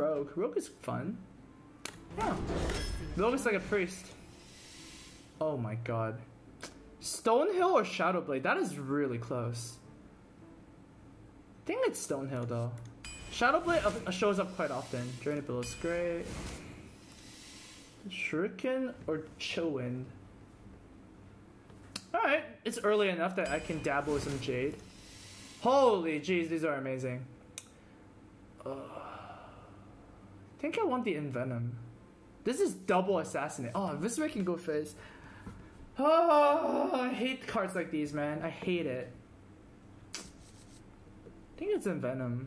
Rogue. Rogue is fun. Yeah. Rogue is like a priest. Oh my god. Stonehill or Shadowblade? That is really close. I think it's Stonehill though. Shadowblade uh, shows up quite often. Drained is great. Shuriken or Chillwind? Alright, it's early enough that I can dabble with some Jade. Holy jeez, these are amazing. Uh, I think I want the Envenom. This is double assassinate. Oh, way can go first. Oh, I hate cards like these, man. I hate it. I think it's Envenom.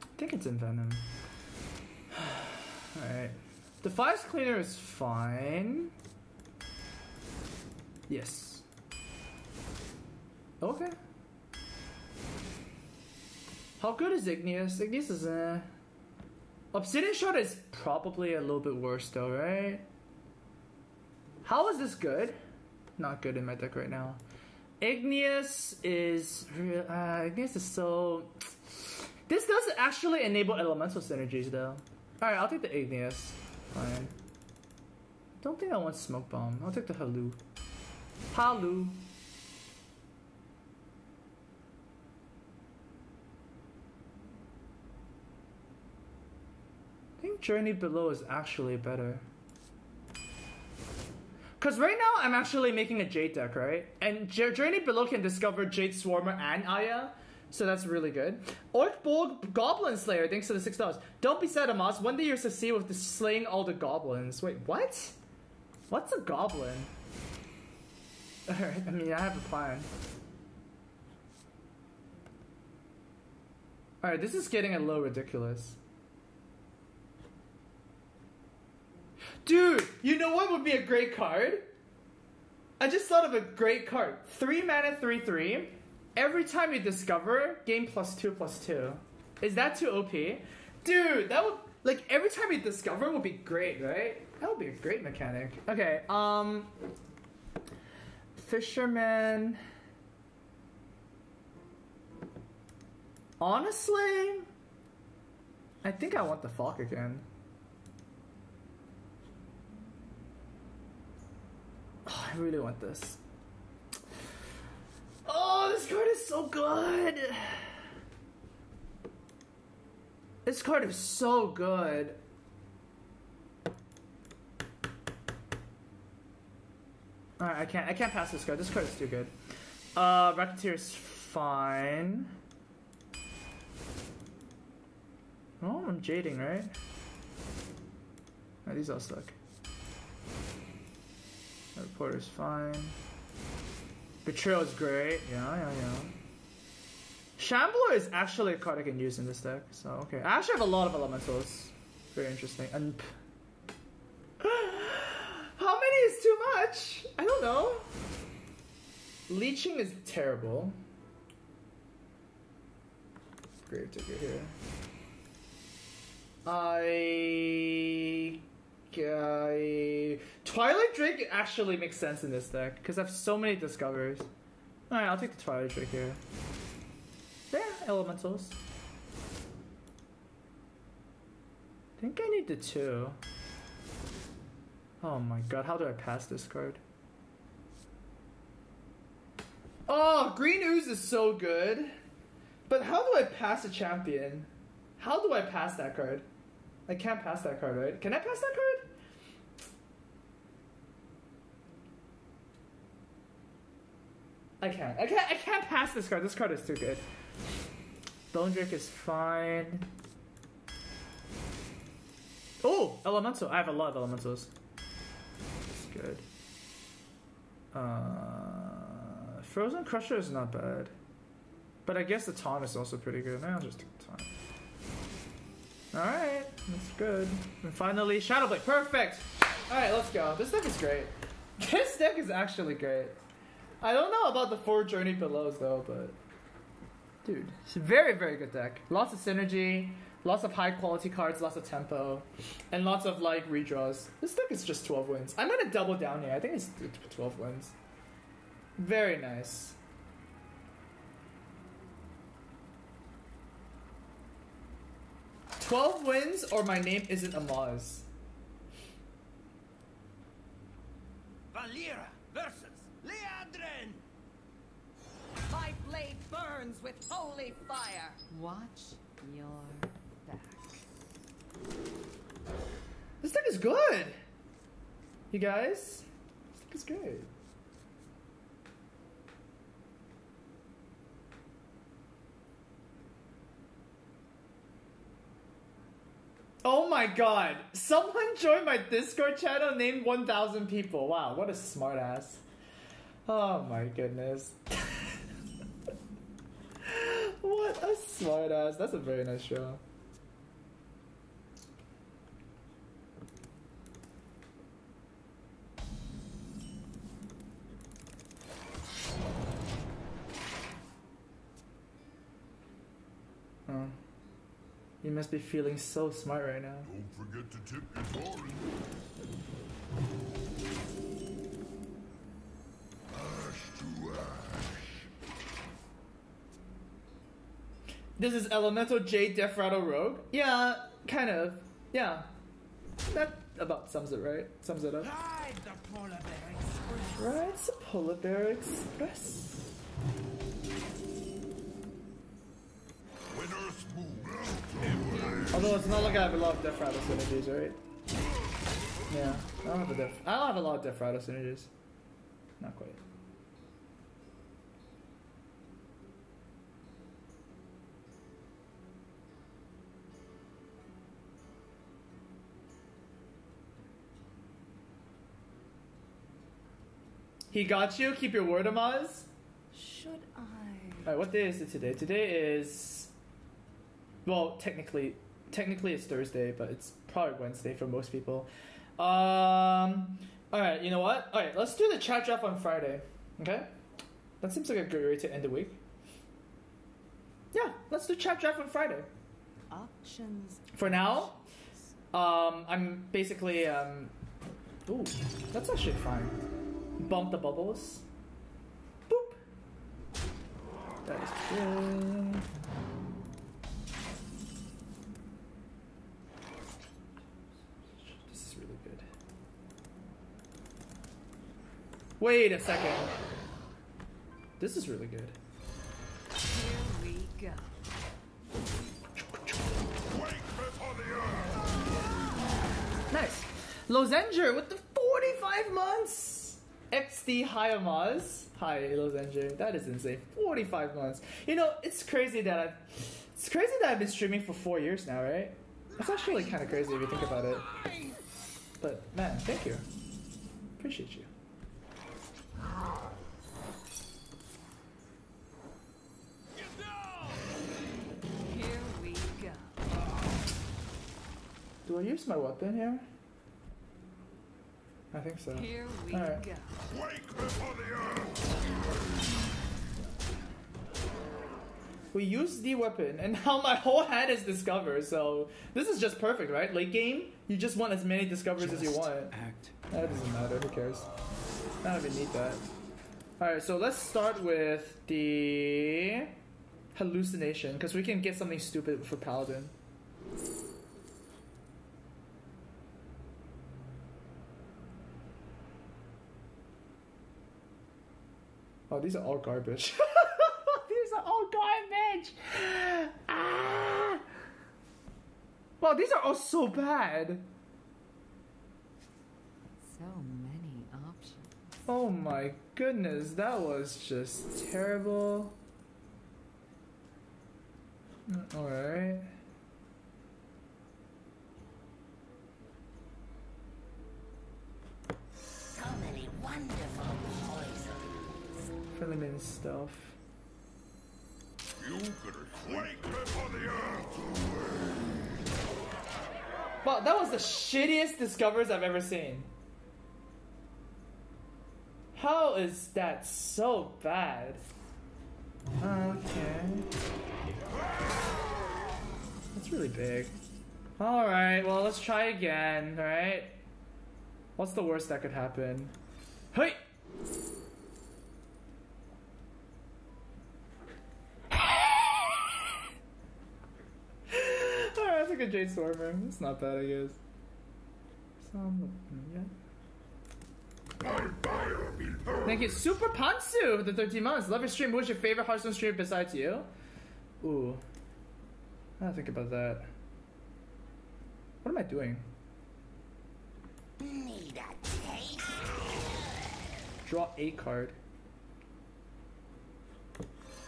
I think it's Envenom. Alright. Defias Cleaner is fine. Yes. Okay. How good is Igneous? Igneous is uh Obsidian Shard is probably a little bit worse though, right? How is this good? Not good in my deck right now. Igneous is uh, Igneous is so. This does actually enable elemental synergies though. All right, I'll take the Igneous. Fine. Don't think I want Smoke Bomb. I'll take the Halu. Halu. Journey Below is actually better. Because right now I'm actually making a Jade deck, right? And Journey Below can discover Jade Swarmer and Aya. So that's really good. Orc Bull Goblin Slayer, thanks to the six dollars. Don't be sad, Amaz. One day you'll succeed with the slaying all the goblins. Wait, what? What's a goblin? Alright, I mean, I have a plan. Alright, this is getting a little ridiculous. Dude, you know what would be a great card? I just thought of a great card. 3 mana, 3 3. Every time you discover, game plus 2 plus 2. Is that too OP? Dude, that would. Like, every time you discover would be great, right? That would be a great mechanic. Okay, um. Fisherman. Honestly, I think I want the Falk again. Oh, I really want this. Oh, this card is so good. This card is so good. Alright, I can't I can't pass this card. This card is too good. Uh Racketeer is fine. Oh, I'm jading, right? Oh, these all suck. Reporter's fine. Betrayal is great. Yeah, yeah, yeah. Shambler is actually a card I can use in this deck. So, okay. I actually have a lot of elementals. Very interesting. And how many is too much? I don't know. Leeching is terrible. Grave digger here. I guy. Twilight Drake actually makes sense in this deck because I have so many discovers. Alright, I'll take the Twilight Drake here. Yeah, elementals. I think I need the two. Oh my god, how do I pass this card? Oh, Green Ooze is so good. But how do I pass a champion? How do I pass that card? I can't pass that card, right? Can I pass that card? I can't. I can't. I can't pass this card. This card is too good. Bone Drake is fine. Oh, elemental. I have a lot of elementals. It's good. Uh, Frozen Crusher is not bad. But I guess the taunt is also pretty good. I'll just take the taunt. Alright, that's good. And finally, Shadow Blade. Perfect! Alright, let's go. This deck is great. This deck is actually great. I don't know about the four journey belows though, but dude, it's a very very good deck. Lots of synergy, lots of high quality cards, lots of tempo, and lots of like redraws. This deck is just twelve wins. I'm gonna double down here. I think it's twelve wins. Very nice. Twelve wins, or my name isn't Amaz. Valeera. Burns with holy fire. Watch your back. This thing is good! You guys? This thing is good. Oh my god! Someone joined my Discord channel named 1000 people. Wow, what a smartass. Oh my goodness. what a smart ass. That's a very nice show. Oh. You must be feeling so smart right now. Don't forget to tip your. This is Elemental J Death Rattle Rogue? Yeah, kind of. Yeah. That about sums it right. Sums it up. Ride the polar bear express! Right, it's a Polar Bear Express. Although it's not like I have a lot of Death Rattle synergies, right? Yeah, I don't have a Death. I don't have a lot of Death Rattle synergies. Not quite. He got you. Keep your word, Amaz. Should I? Alright, what day is it today? Today is well, technically technically it's Thursday, but it's probably Wednesday for most people. Um Alright, you know what? Alright, let's do the chat draft on Friday. Okay? That seems like a great way to end the week. Yeah, let's do chat draft on Friday. Options. For now, um I'm basically um Ooh, that's actually fine. Bump the bubbles. Boop. That is good. This is really good. Wait a second. This is really good. Here we go. wake before the earth. Nice. Lozenger with the 45 months. XD Hayamaz. Hi, Lozenger. That is insane. 45 months. You know, it's crazy that I've. It's crazy that I've been streaming for four years now, right? That's actually kind of crazy if you think about it. But man, thank you. Appreciate you. Here we go. Do I use my weapon here? I think so. Here we Alright. go. Wake before the earth. We use the weapon, and now my whole hand is discovered. So this is just perfect, right? Late game, you just want as many discoveries as you want. Act. That doesn't matter. Who cares? I don't even need that. All right, so let's start with the hallucination because we can get something stupid for paladin. These are all garbage. these are all garbage. Ah! Wow, these are all so bad. So many options. Oh my goodness, that was just terrible. Alright. Filament stuff. Wow, that was the shittiest discovers I've ever seen. How is that so bad? Okay. That's really big. Alright, well, let's try again, alright? What's the worst that could happen? Hey! Alright, that's a good a Jade Swarmer. It's not bad, I guess. Some, yeah. My fire. Thank you, Super Pantsu, for the 13 months. Love your stream. Who's your favorite Hearthstone streamer besides you? Ooh. I gotta think about that. What am I doing? Need a taste? Draw a card.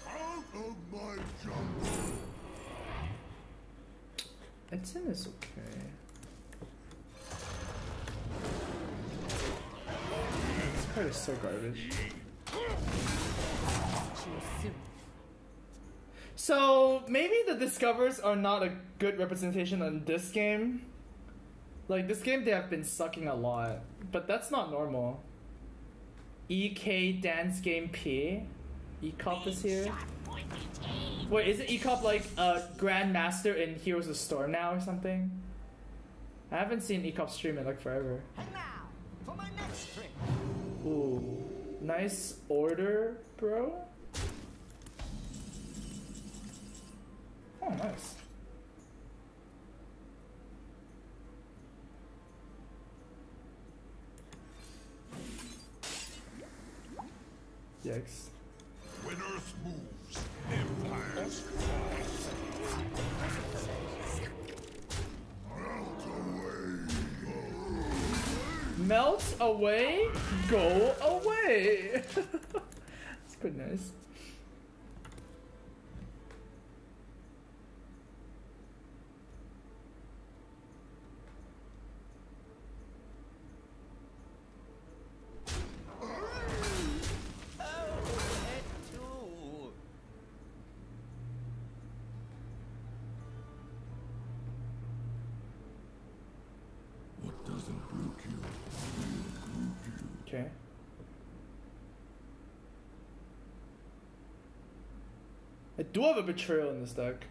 Out of my jungle. Edson is okay. This card is so garbage. So maybe the discovers are not a good representation on this game. Like this game, they have been sucking a lot, but that's not normal. EK Dance Game P, Ecop is here. Wait, is it Ecop like a Grandmaster in Heroes of Storm now or something? I haven't seen Ecop stream in like forever. And now, for my next trick. Ooh, nice order, bro. Oh, nice. Yikes. Winners moves. Empires Melt away. Melt away, go away. That's pretty nice. Do have a betrayal in this deck.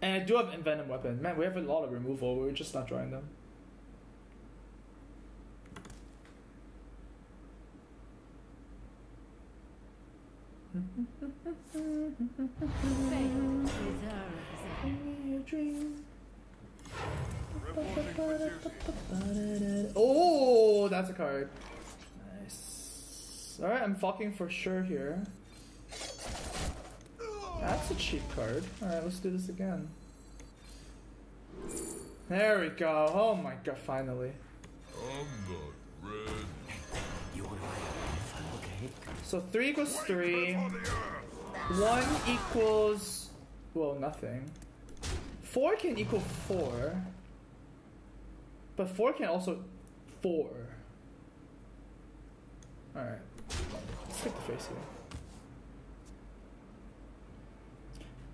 And I do have envenom weapon. Man, we have a lot of removal. We're just not drawing them. Oh, that's a card. Nice. Alright, I'm fucking for sure here. That's a cheap card. Alright, let's do this again. There we go. Oh my god, finally. I'm not red. So 3 equals 3. For the earth. 1 equals. Well, nothing. 4 can equal 4. But 4 can also. 4. Alright. Let's take the face here. Do-do-do-do-do-do-do-do. Do-do-do-do-do-do-do-do. You call that?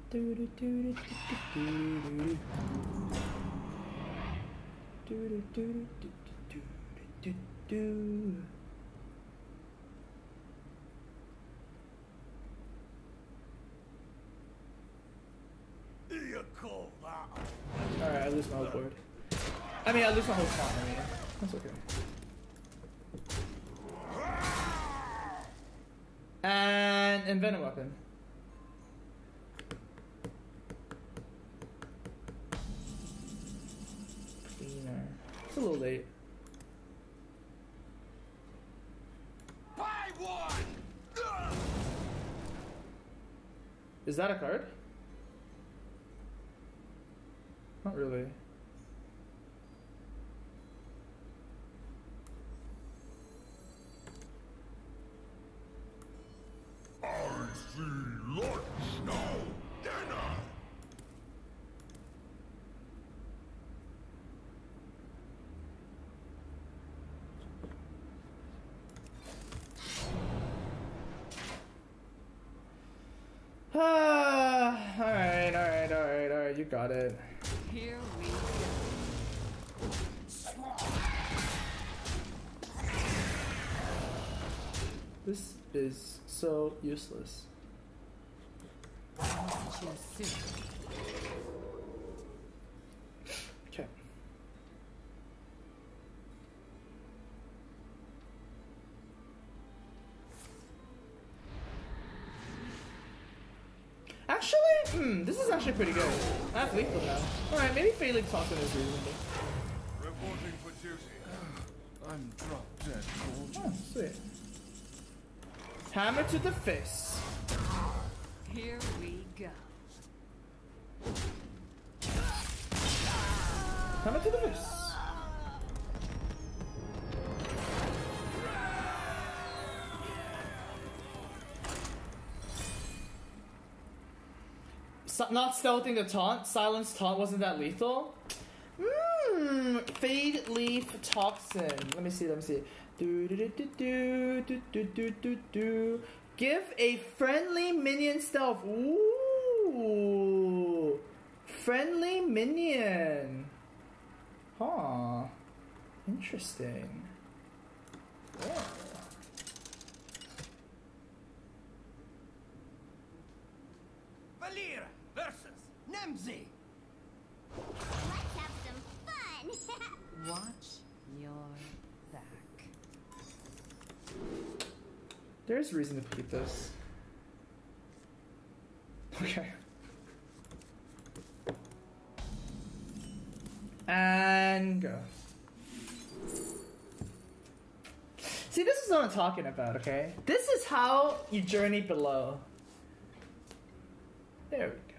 Alright, I lose my whole board. I mean, I lose my whole con, I mean. That's okay. And envenom weapon. Cleaner. It's a little late. Buy one! Is that a card? Not really. Is so useless. Okay. Actually, Hmm, this is actually pretty good. Have lethal now. Alright, maybe Failing Toxin is reasonable. Hammer to the face. Here we go. Hammer to the face. Not stealthing the taunt. Silence taunt wasn't that lethal. Mmm. Fade leaf toxin. Let me see. Let me see. Do, do, do, do, do, do, do, do. Give a friendly minion stealth. Ooh. Friendly minion. Huh. Interesting. Yeah. Valir versus Nemsy. There's a reason to keep this. Okay. And go. See, this is what I'm talking about, okay? This is how you journey below. There we go.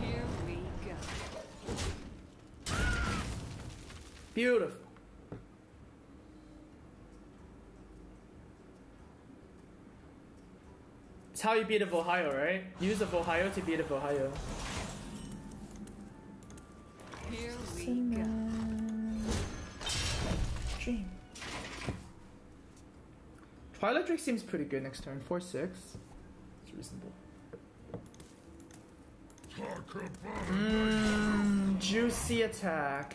Here we go. Beautiful. It's how you beat a Ohio, right? Use of Ohio to beat a Ohio. Here we go. Dream. Twilight Drake seems pretty good next turn. 4 6. It's reasonable. Mmm, juicy attack.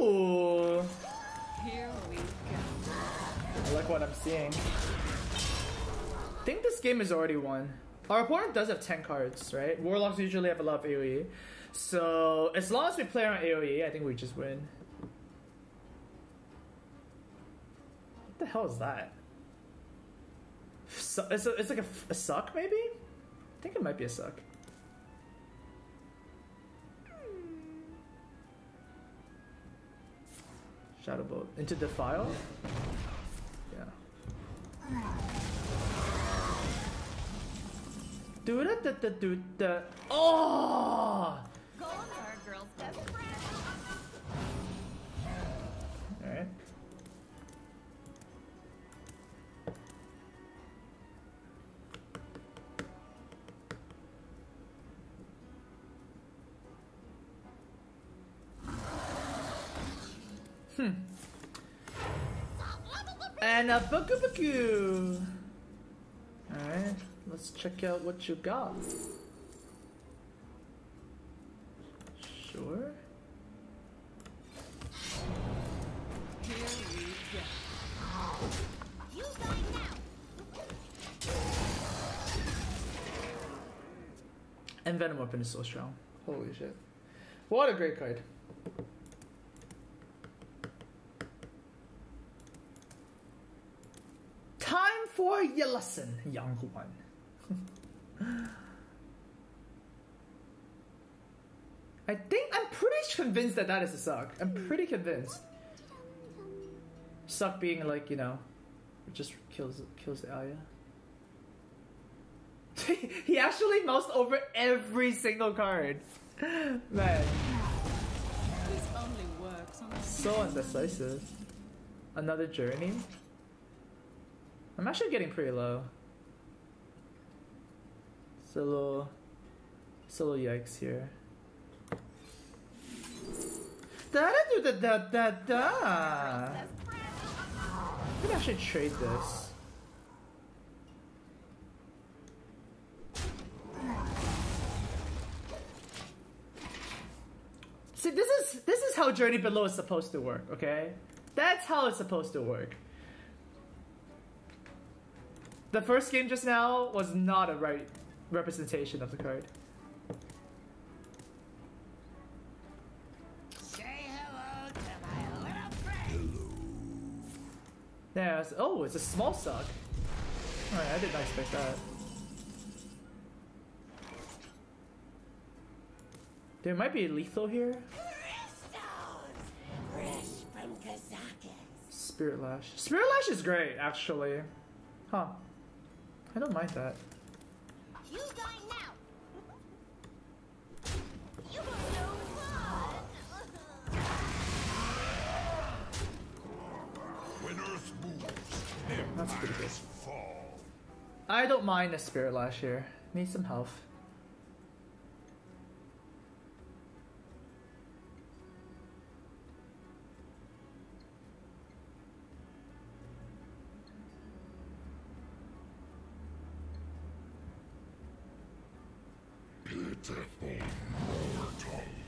like what I'm seeing. I think this game is already won. Our opponent does have 10 cards, right? Warlocks usually have a lot of AoE. So, as long as we play on AoE, I think we just win. What the hell is that? Su- It's, a, it's like a, a suck, maybe? I think it might be a suck. Shadow Bolt. Into Defile? Do da da da do da. Oh! And a buku buku. Alright, let's check out what you got. Sure. Here we go. You guys now. Envenom Weapon is so strong. Holy shit. What a great card. Your lesson, young one. I think I'm pretty convinced that that is a suck. I'm pretty convinced. Suck being like you know, it just kills kills the Aya. he actually moused over every single card. Man, This only works on a so indecisive. Another journey. I'm actually getting pretty low. Solo, solo yikes here. Da da da da da da. I could actually trade this. See, this is this is how Journey Below is supposed to work. Okay, that's how it's supposed to work. The first game just now was not a right representation of the card. Say hello to my little friend. Yeah. it's- oh, it's a small suck. Alright, I did not expect that. There might be a lethal here. From Spirit Lash. Spirit Lash is great, actually. Huh. I don't mind that. You die now. You have no. When Earth moves, That's pretty good. fall. I don't mind a Spirit Lash here. Need some health.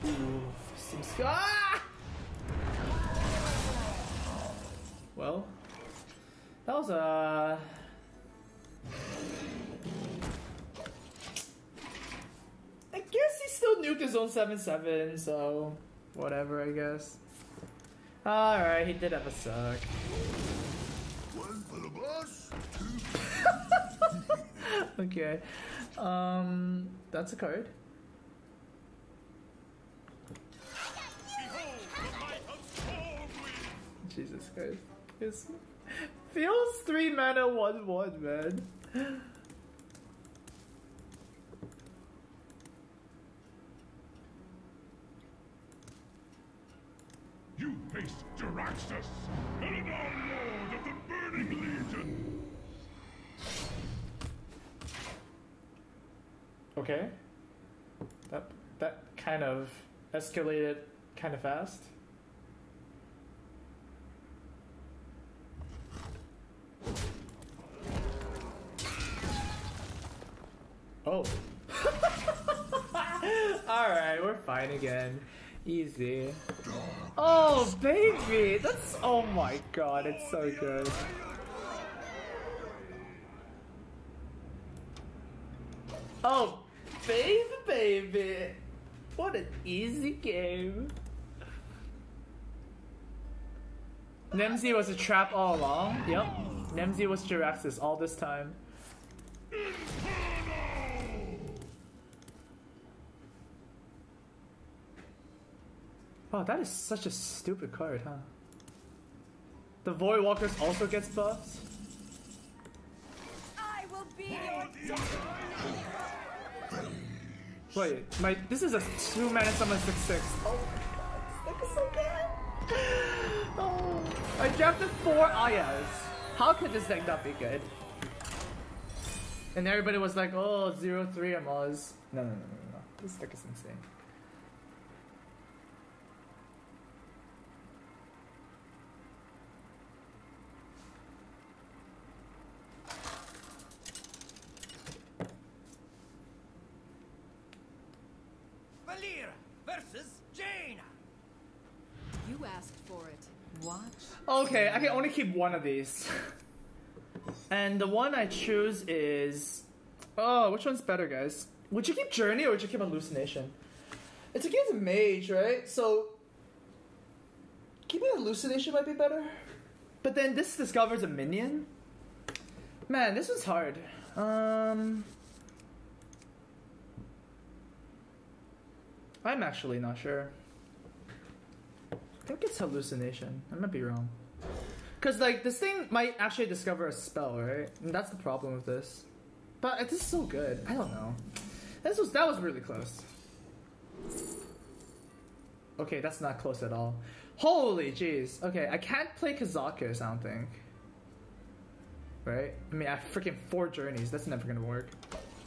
Ooh. Ah! Well, that was a. I guess he still nuked his own 7 7, so whatever, I guess. Alright, he did have a suck. One for the boss, two Okay. Um, that's a card. Jesus Christ. It's, feels 3 mana 1 1, man. You face Jaraxxus, Eredar Lord of the Burning Legion. Okay. That that kind of escalated kind of fast. Oh. Alright, we're fine again. Easy. Oh, baby! That's. Oh my god, it's so good. Oh, baby, baby. What an easy game. Nemsy was a trap all along. Yep. Nemsy was Jaraxxus all this time. Oh, that is such a stupid card, huh? The Void Walkers also gets buffs? I will be your Wait, my this is a two mana summon six six. Oh my god, this deck is so good. Oh, I drafted four Ayas. How could this deck not be good? And everybody was like, "Oh, zero three Amaz." No, no, no, no, no. This deck is insane. Valeera versus Jaina. You asked for it. Watch. Okay, I can only keep one of these. And the one I choose is. Oh, which one's better, guys? Would you keep Journey or would you keep Hallucination? It's against a mage, right? So. Keeping Hallucination might be better. But then this discovers a minion? Man, this was hard. Um. I'm actually not sure. I think it's hallucination. I might be wrong. Cause like this thing might actually discover a spell, right? And that's the problem with this. But this is so good. I don't know. This was that was really close. Okay, that's not close at all. Holy jeez. Okay, I can't play Kazakus, I don't think. Right? I mean, I have freaking four journeys. That's never gonna work.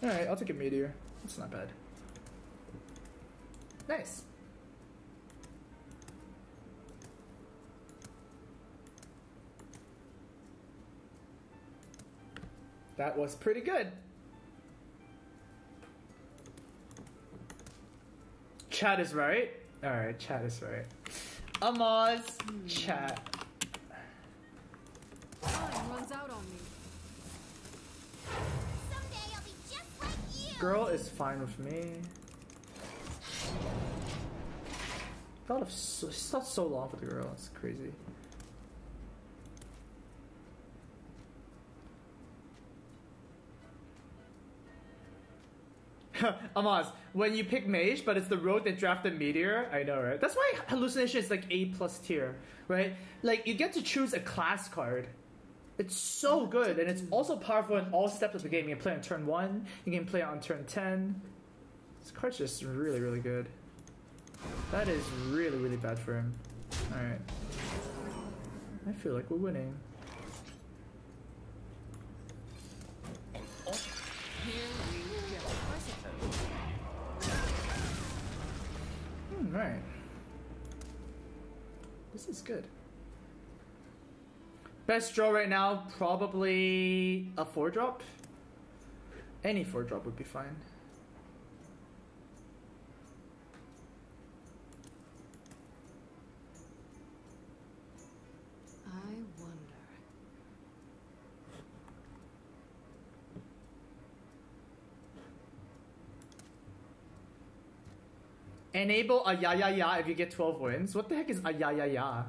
All right, I'll take a meteor. It's not bad. Nice. That was pretty good. Chat is right. Alright, chat is right. Amaz, chat. Time runs out on me. Someday I'll be just like you. Girl is fine with me. Thought of so, it's not so long for the girl. It's crazy. Amaz, when you pick mage, but it's the road that drafted meteor, I know, right? That's why hallucination is like A plus tier, right? Like you get to choose a class card. It's so good, and it's also powerful in all steps of the game. You can play on turn one, you can play on turn ten. This card's just really, really good. That is really, really bad for him. Alright. I feel like we're winning. Here we go. Hmm, right. This is good. Best draw right now, probably a four drop. Any four drop would be fine. I wonder. Enable a ya ya ya if you get 12 wins. What the heck is a ya ya ya?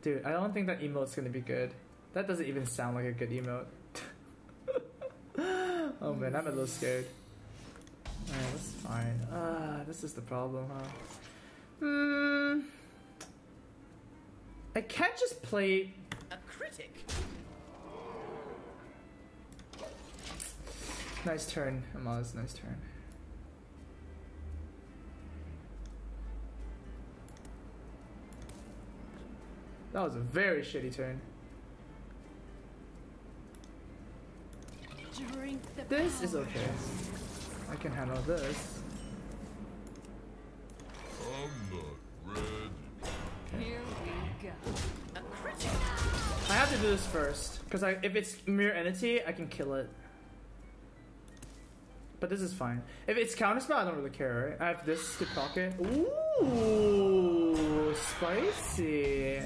Dude, I don't think that emote's gonna be good. That doesn't even sound like a good emote. oh man, I'm a little scared. Alright, that's fine. Ah, this is the problem, huh? Hmm. I can't just play. A critic. Nice turn, Amaz. Nice turn. That was a very shitty turn. Drink the This is okay. I can handle this. I'm not ready. Here we go. I have to do this first because I, if it's mirror entity, I can kill it. But this is fine. If it's counterspell, I don't really care. Right? I have this to pocket. Ooh, spicy!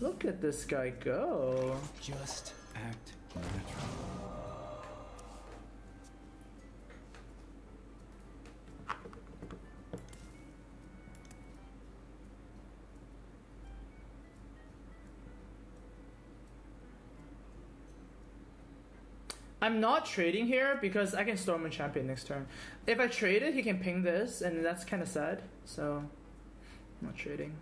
Look at this guy go. Just act natural. I'm not trading here because I can Stormwind Champion next turn. If I trade it, he can ping this, and that's kind of sad. So, I'm not trading.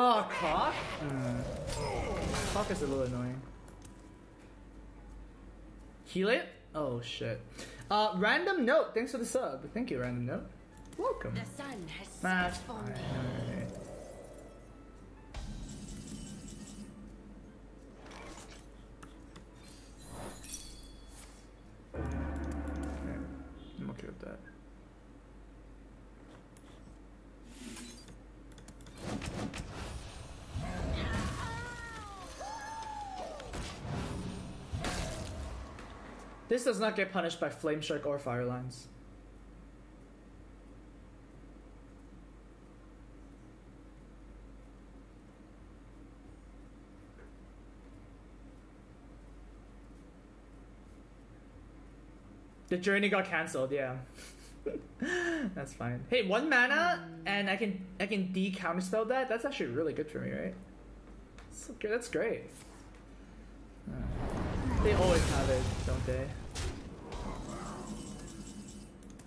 Oh, clock? Hmm. Clock is a little annoying. Heal it? Oh shit. Uh, random note. Thanks for the sub. Thank you, random note. Welcome. The sun has set fine. for me. This does not get punished by Flamestrike or Fire Lines. The journey got cancelled, yeah. That's fine. Hey, one mana and I can I can de counterspell that. That's actually really good for me, right? That's, that's great. They always have it, don't they?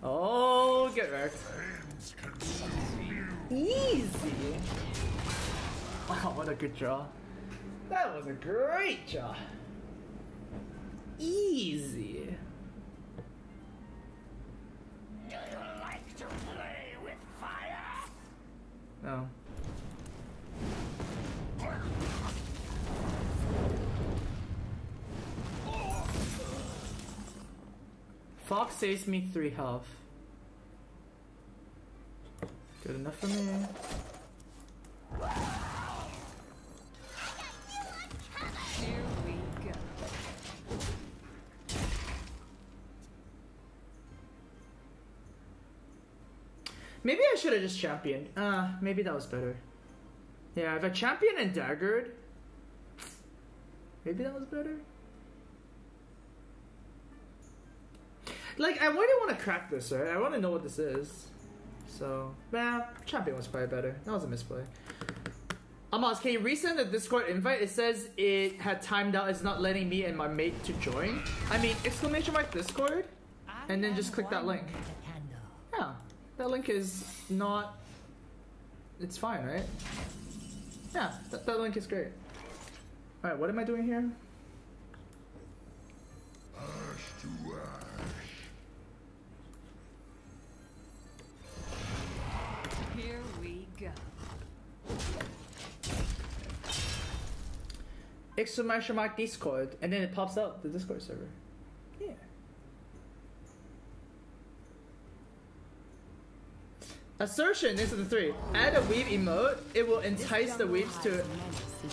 Oh, get wrecked. Hands consume you. Easy. Wow, oh, what a good draw. That was a great draw. Easy. Do you like to play with fire? No. Fox saves me 3 health. Good enough for me. Maybe I should have just championed. Uh, maybe that was better. Yeah, if I championed and daggered, maybe that was better. Like, I really want to crack this, right? I want to know what this is. So, nah, champion was probably better. That was a misplay. Amaz, can you resend the Discord invite? It says it had timed out. It's not letting me and my mate to join. I mean, exclamation mark Discord, and then just click that link. Yeah, that link is not. It's fine, right? Yeah, that, that link is great. Alright, what am I doing here? Ash to ash. Exclamation mark Discord, and then it pops up the Discord server. Yeah. Assertion is the three. Add a weeb emote. It will entice the weebs to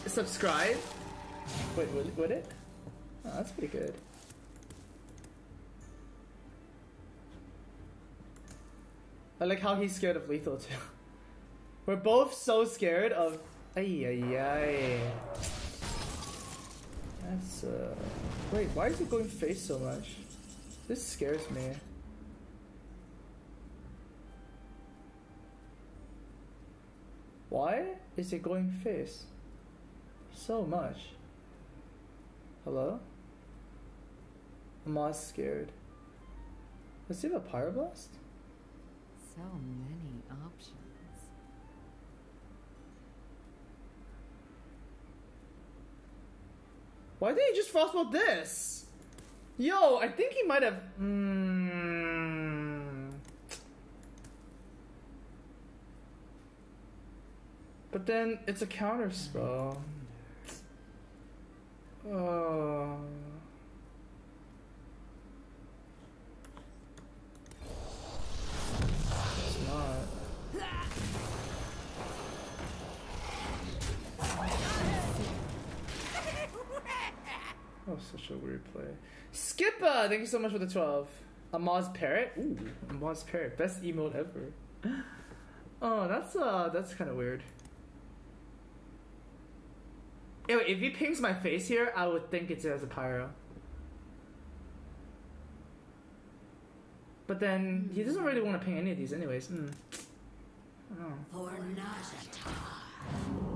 subscribe. Wait, would, would it? Oh, that's pretty good. I like how he's scared of lethal too. We're both so scared of. Ay ay ay. That's uh. Wait, why is it going face so much? This scares me. Why is it going face so much? Hello? I'm scared. He have a pyroblast? So many options. Why didn't he just frostbolt this? Yo, I think he might have. Mm, but then it's a counter spell. Oh. It's not. Oh, such a weird play. Skipper, thank you so much for the 12. Amaz Parrot? Ooh, Amaz Parrot. Best emote ever. Oh, that's uh that's kinda weird. Anyway, if he pings my face here, I would think it's as a pyro. But then he doesn't really want to ping any of these anyways. I don't know. For Najatar.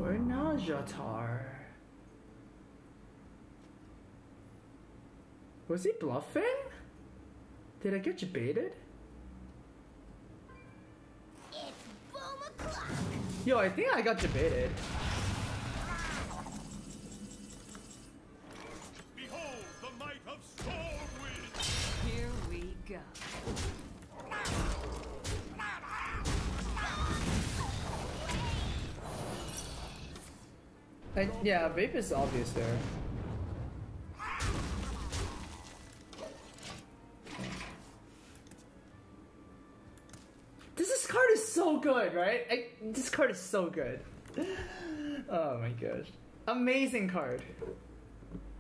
Or Najatar. Was he bluffing? Did I get you baited? It's boom o'clock. Yo, I think I got debated. Behold the might of Stormwind! Here we go. I, yeah, vape is obvious there. So good, right? I, this card is so good. Oh my gosh. Amazing card.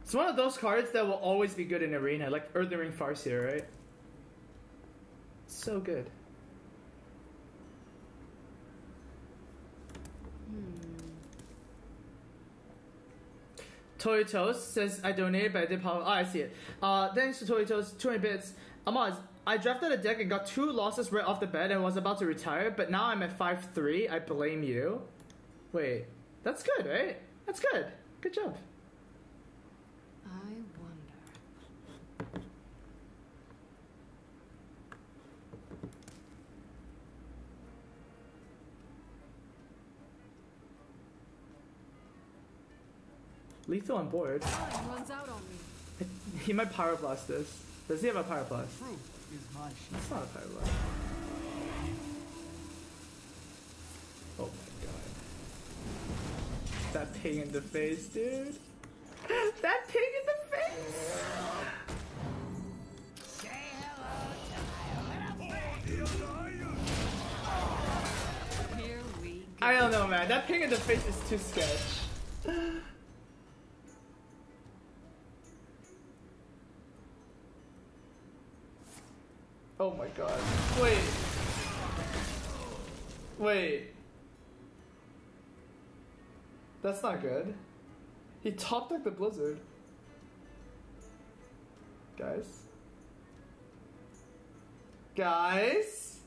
It's one of those cards that will always be good in arena, like Earthen Ring Farseer, right? So good. Toy Toast says I donated, but I did power. Oh, I see it. Uh, thanks to Toy Toast, 200 bits. Amaz, I drafted a deck and got two losses right off the bat and was about to retire, but now I'm at 5-3. I blame you. Wait, that's good, right? That's good. Good job. I wonder. Lethal on board. Runs out on me. He might pyroblast this. Does he have a pyroblast? Proof is my. That's not a highlight. Oh my god. That ping in the face, dude. that ping in the face! I don't know, man. That ping in the face is too sketch. That's not good. He top decked the blizzard. Guys. Guys.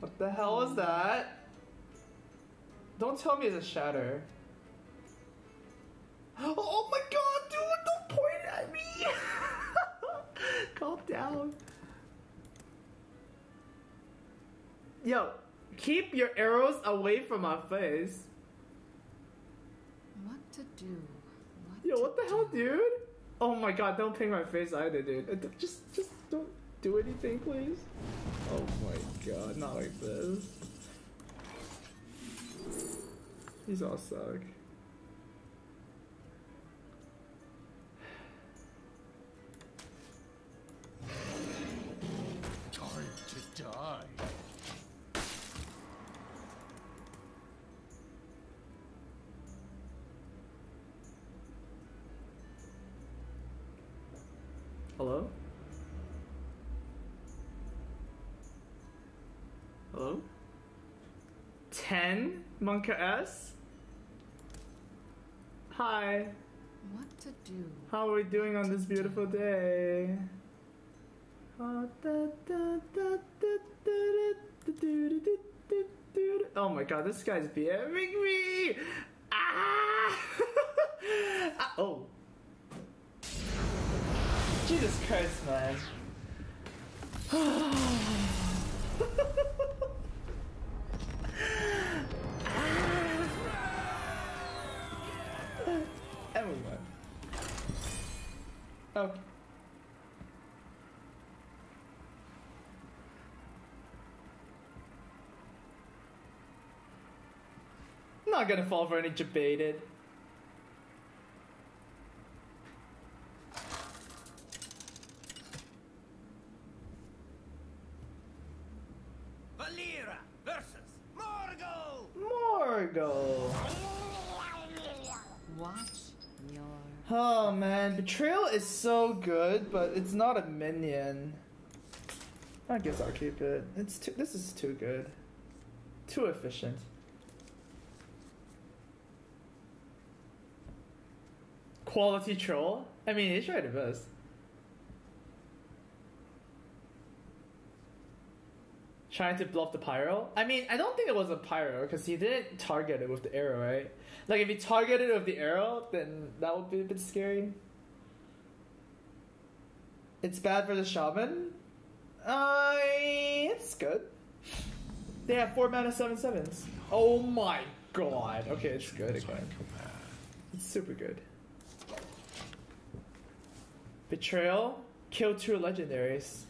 What the hell is hmm. that? Don't tell me it's a shatter. Oh my god, dude, don't point at me! Calm down. Yo, keep your arrows away from my face. What to do? What Yo, what the hell, dude? Oh my god, don't ping my face either, dude. Uh, Just, just don't do anything, please. Oh my god, not like this. These all suck. Time to die. Hello? Hello? 10 Monka S? Hi. What to do? How are we doing on this beautiful day? Oh my god, this guy's BMing me! Ah! ah oh. Jesus Christ, man. Everyone. Oh. Not gonna fall for any debated. Valeera versus Morgul! Morgul. Watch your. Oh man, Betrayal is so good, but it's not a minion. I guess I'll keep it. It's too, this is too good. Too efficient. Quality troll? I mean, tried the best. Trying to bluff the pyro? I mean, I don't think it was a pyro because he didn't target it with the arrow, right? Like, if he targeted it with the arrow, then that would be a bit scary. It's bad for the shaman? Uh, it's good. They have four mana seven sevens. Oh my god. Okay, it's good again. It's super good. Betrayal, kill two legendaries.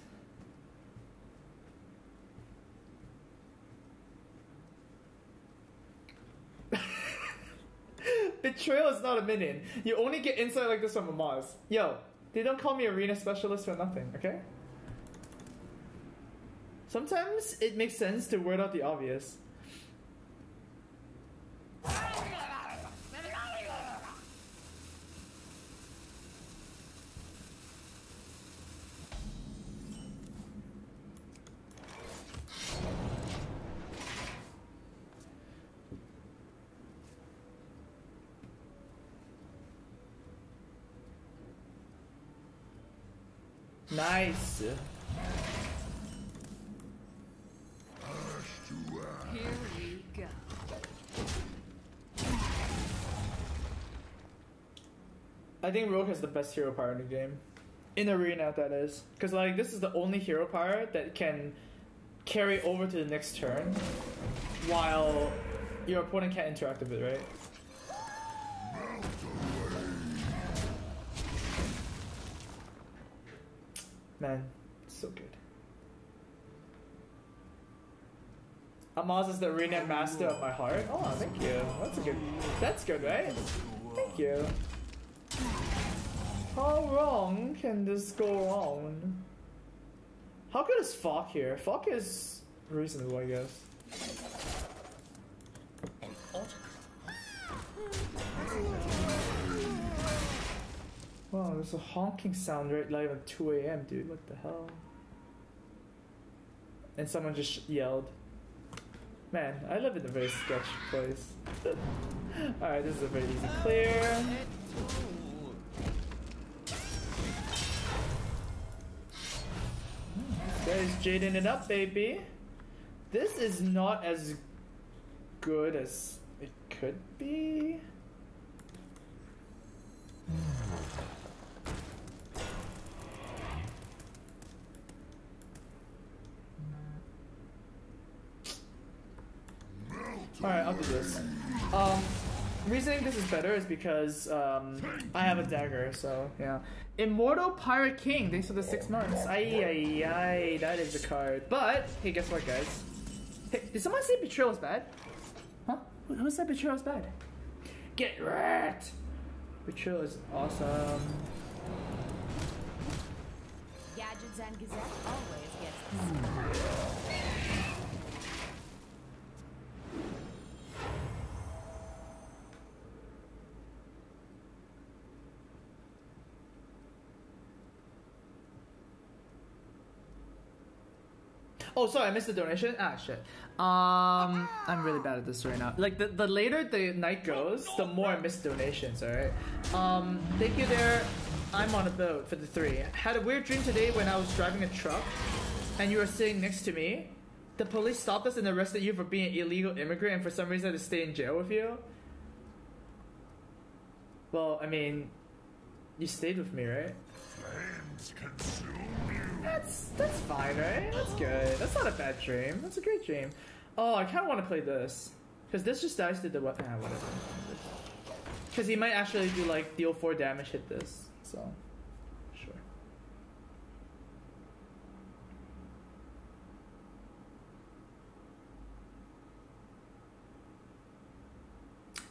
Betrayal is not a minion. You only get insight like this from Amaz. Yo, they don't call me arena specialist for nothing, okay? Sometimes it makes sense to word out the obvious. Nice. Here we go. I think Rogue has the best hero power in the game. In arena, that is. Because, like, this is the only hero power that can carry over to the next turn while your opponent can't interact with it, right? Man, so good. Amaz is the arena master of my heart. Oh, thank you. That's a good. That's good, right? Thank you. How wrong can this go wrong? How good is Falk here? Falk is reasonable, I guess. An. Wow, there's a honking sound right live at 2 a.m., dude. What the hell? And someone just yelled. Man, I live in a very sketchy place. Alright, this is a very easy clear. Hmm, guys, Jaden it up, baby. This is not as good as it could be. Alright, I'll do this. Um, reasoning this is better is because um, I have a dagger, so yeah. Immortal Pirate King, thanks for the six months. Aye, aye, aye, that is a card. But, hey, guess what, guys? Hey, did someone say Betrayal is bad? Huh? Who who said Betrayal is bad? Get wrecked! Betrayal is awesome. Gadgets and Gazette always gets Oh, sorry, I missed the donation. Ah, shit. Um, I'm really bad at this right now. Like the, the later the night goes, the more I miss donations. All right. Um, thank you there. I'm on a boat for the three. Had a weird dream today when I was driving a truck, and you were sitting next to me. The police stopped us and arrested you for being an illegal immigrant, and for some reason to stay in jail with you. Well, I mean, you stayed with me, right? Flames consume. That's that's fine, right? That's good. That's not a bad dream. That's a great dream. Oh, I kind of want to play this because this just dies to the what? Ah, whatever. Because he might actually do like deal four damage, hit this. So, sure.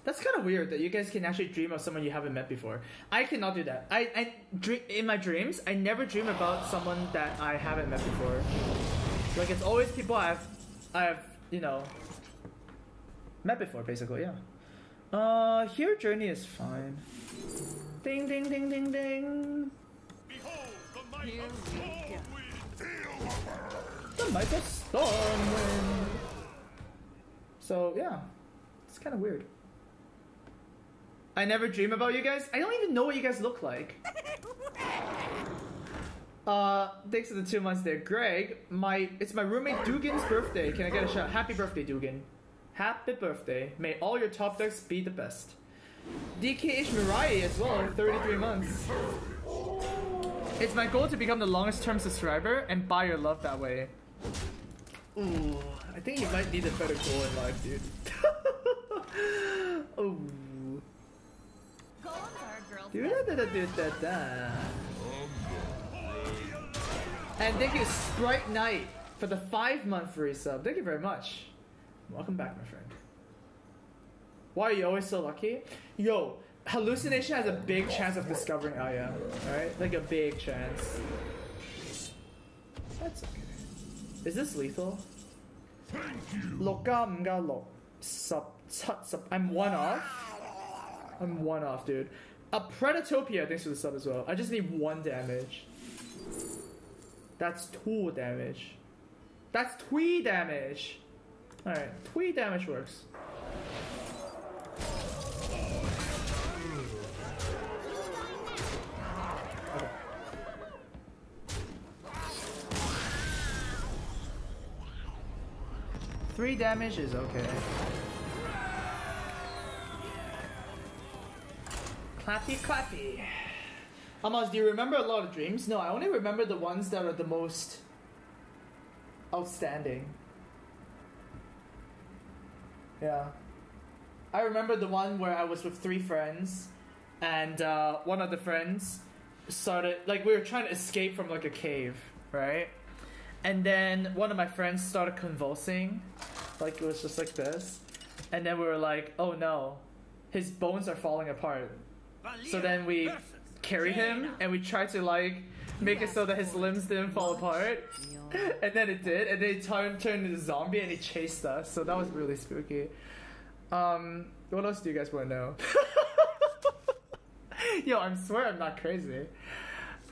That's kind of weird that you guys can actually dream of someone you haven't met before. I cannot do that. I, I dream, in my dreams, I never dream about someone that I haven't met before. Like it's always people I've, I've you know, met before. Basically, yeah. Uh, here journey is fine. Ding ding ding ding ding. Behold the might. The might of Stormwind. So yeah, it's kind of weird. I never dream about you guys. I don't even know what you guys look like. Uh, thanks for the two months there, Greg. My it's my roommate Dugan's birthday. Can I get a shout? Happy birthday, Dugan. Happy birthday. May all your top decks be the best. DKH Mirai as well, 33 months. It's my goal to become the longest term subscriber and buy your love that way. Ooh, I think you might need a better goal in life, dude. Ooh. Go on, our girl. Do da da da da da. Uh. And thank you, Sprite Knight, for the five month free sub. Thank you very much. Welcome back, my friend. Why are you always so lucky? Yo, hallucination has a big chance of discovering Aya. Alright? Like a big chance. That's okay. Is this lethal? Thank you. lok. Sub, sub, sub. I'm one off. I'm one off, dude. A Predatopia, thanks for the sub as well. I just need one damage. That's two damage. That's three damage. Alright, three damage works. Three damage is okay. Clappy clappy. Amaz, do you remember a lot of dreams? No, I only remember the ones that are the most outstanding. Yeah. I remember the one where I was with three friends, and uh, one of the friends started, like, we were trying to escape from, like, a cave, right? And then one of my friends started convulsing, like, it was just like this. And then we were like, oh no, his bones are falling apart. So then we carried him and we tried to like make it so that his limbs didn't fall apart. And then it did, and then he turned turned into a zombie and he chased us. So that was really spooky. Um, what else do you guys want to know? Yo, I swear I'm not crazy.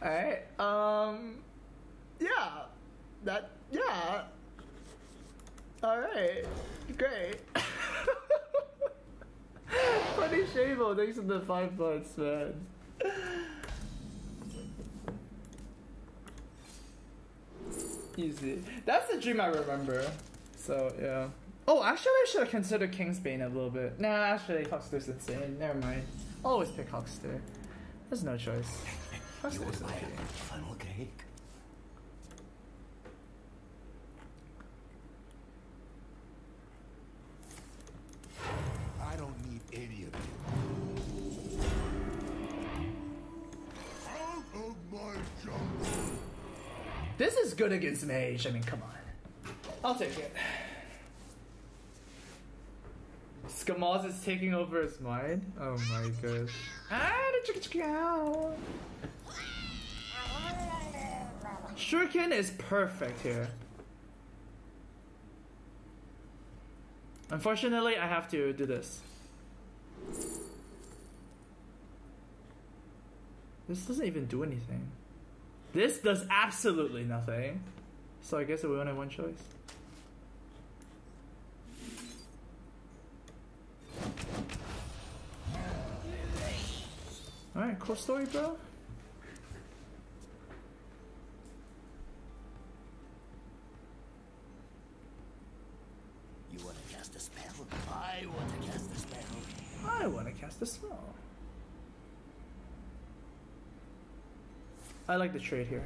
Alright. Um Yeah. That yeah. Alright. Great. Funny Shavo, thanks for the five bucks, man. Easy. That's the dream I remember. So yeah. Oh, actually, I should have considered Kingsbane a little bit. Nah, actually, Huckster's insane. Never mind. I'll always pick Huckster. There's no choice. Huckster's insane. Funnel cake. This is good against Mage. I mean, come on. I'll take it. Skamaz is taking over his mind. Oh my gosh. Ah, the chicka chicka ow. Shuriken is perfect here. Unfortunately, I have to do this. This doesn't even do anything. This does absolutely nothing. So I guess we only have one choice. Alright, cool story, bro. You want to cast a spell? I want to cast a spell. I want to cast a spell. I like the trade here.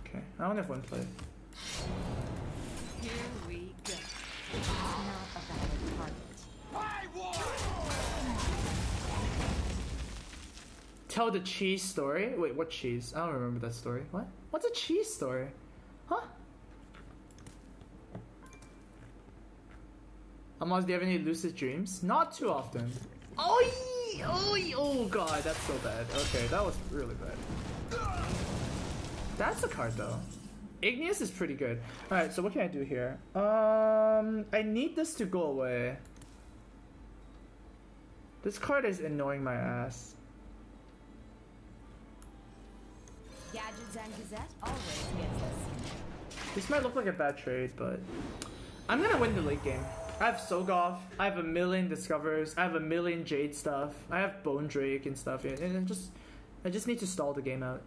Okay, I only have one play. Here we go. It's not a valid target. I won! Tell the cheese story? Wait, what cheese? I don't remember that story. What? What's a cheese story? Huh? Amaz, do you have any lucid dreams? Not too often. Oh, oh, oh god, that's so bad. Okay, that was really bad. That's a card though. Igneous is pretty good. Alright, so what can I do here? Um, I need this to go away. This card is annoying my ass. Gadgets and Gazette always gets us. This might look like a bad trade, but I'm gonna win the late game. I have Sogoth, I have a million Discovers, I have a million Jade stuff, I have Bone Drake and stuff, and, and just I just need to stall the game out.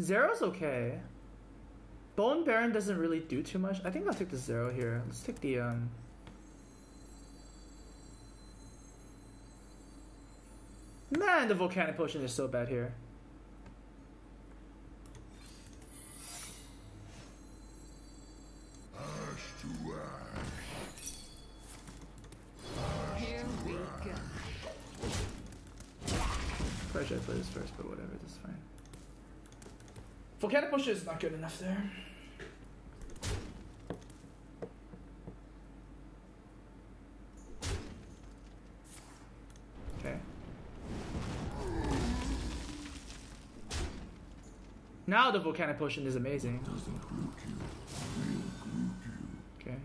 Zero's okay. Bone Baron doesn't really do too much. I think I'll take the Zero here. Let's take the um Man, the volcanic potion is so bad here. Ash to ash. Here we go. Probably should have played this first, but whatever, this is fine. Volcanic potion is not good enough there. Okay. Now the volcanic potion is amazing. Okay.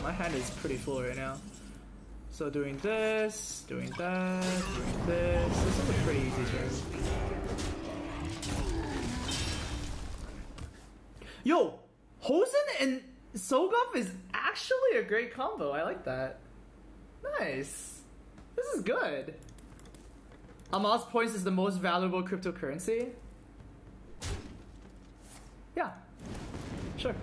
My hand is pretty full right now. So doing this, doing that, doing this. This is a pretty easy turn. Yo, Hosen and Sogoth is actually a great combo. I like that. Nice. This is good. Amaz points is the most valuable cryptocurrency. Yeah. Sure.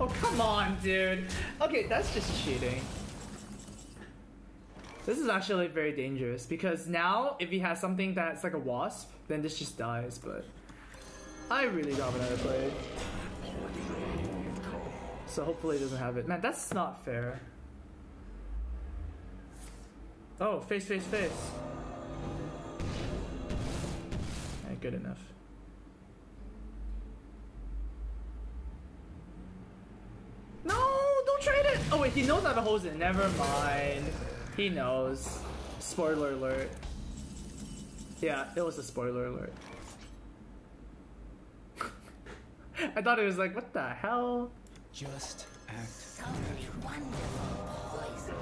Oh, come on, dude. Okay, that's just cheating. This is actually very dangerous because now if he has something that's like a wasp, then this just dies. But I really have another blade, so hopefully he doesn't have it. Man, that's not fair. Oh, face, face, face. Alright, good enough. No, don't trade it. Oh wait, he knows how to hose it. Never mind. He knows. Spoiler alert. Yeah, it was a spoiler alert. I thought it was like, what the hell? Just act So natural. wonderful poison.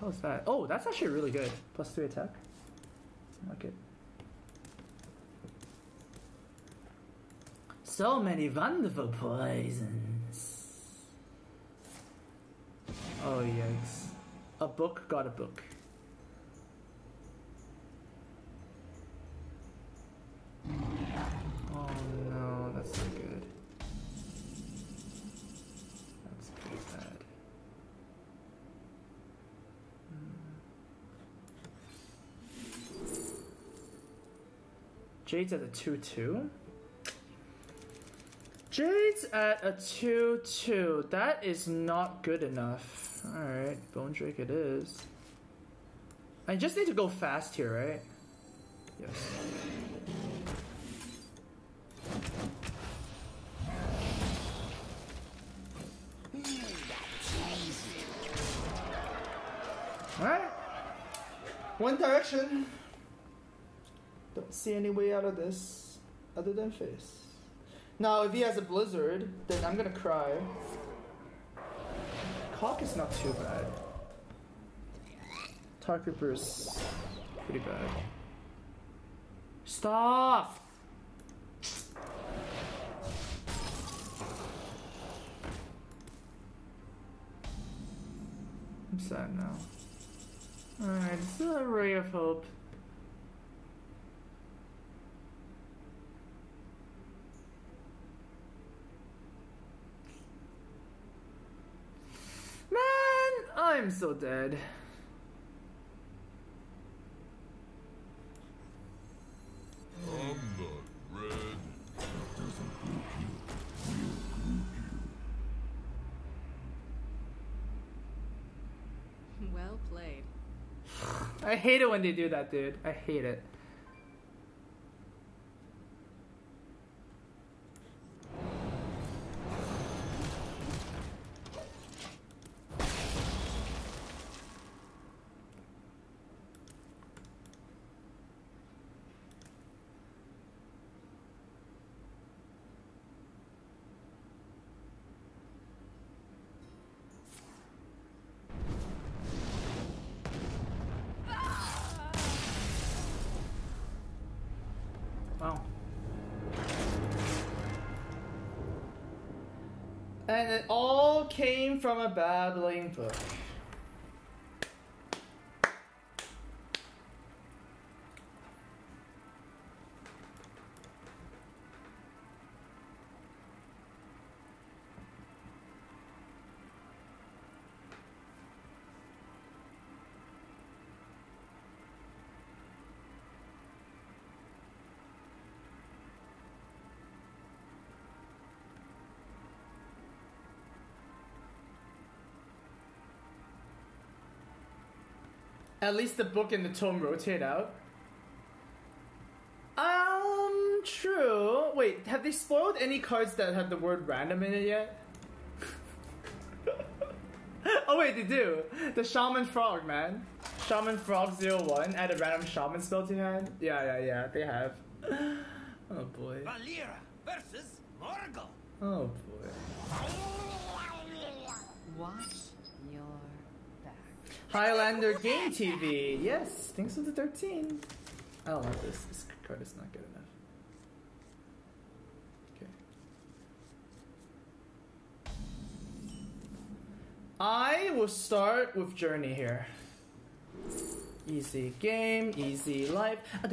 How is that? Oh, that's actually really good. Plus three attack. I like it. So many wonderful poisons. Oh yikes. A book got a book. Oh no, that's not good. That's pretty bad. Hmm. Jade's at a 2 2. Jade's at a 2 2. That is not good enough. Alright, Bone Drake it is. I just need to go fast here, right? Yes. Alright. One direction. Don't see any way out of this other than face. Now, if he has a blizzard, then I'm gonna cry. Cock is not too bad. Tar Creeper is pretty bad. Stop! I'm sad now. Alright, it's a ray of hope. Man, I'm so dead. I'm not red. Well played. I hate it when they do that, dude. I hate it. And it all came from a babbling book. At least the book and the tome rotate out. Um, true. Wait, have they spoiled any cards that have the word random in it yet? oh wait, they do. The Shaman Frog, man. Shaman Frog 01, add a random Shaman spell to hand. Yeah, yeah, yeah, they have. Oh boy. Valeera versus Morgul. Oh boy. Back. Highlander Game TV. Yes, thanks of the 13. I don't want this. This card is not good enough. Okay. I will start with Journey here. Easy game, easy life. Ah.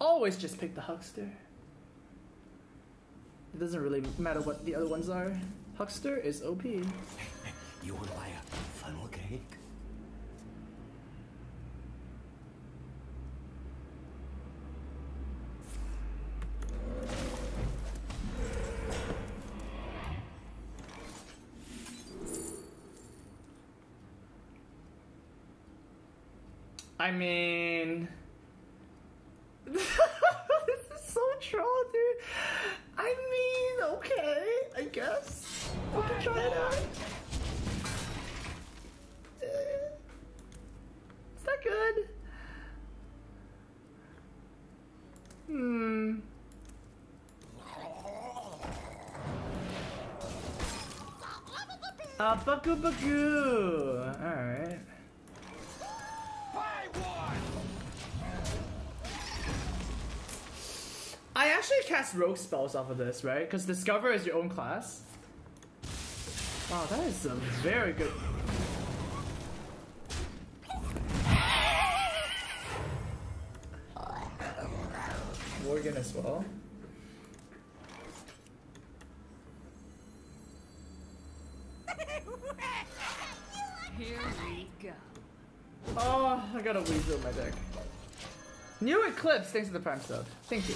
Always just pick the Huckster. It doesn't really matter what the other ones are. Huckster is OP. You want to buy a funnel cake? I mean, this is so troll, dude. I mean, okay, I guess we can try it out. Eh, Is that good? Hmm. Uh, Baku Baku. Alright. I actually cast rogue spells off of this, right? Because discover is your own class. Wow, that is a very good. Morgan as well. Here we go. Oh, I got a weasel in my deck. New Eclipse, thanks for the prime sub. Thank you.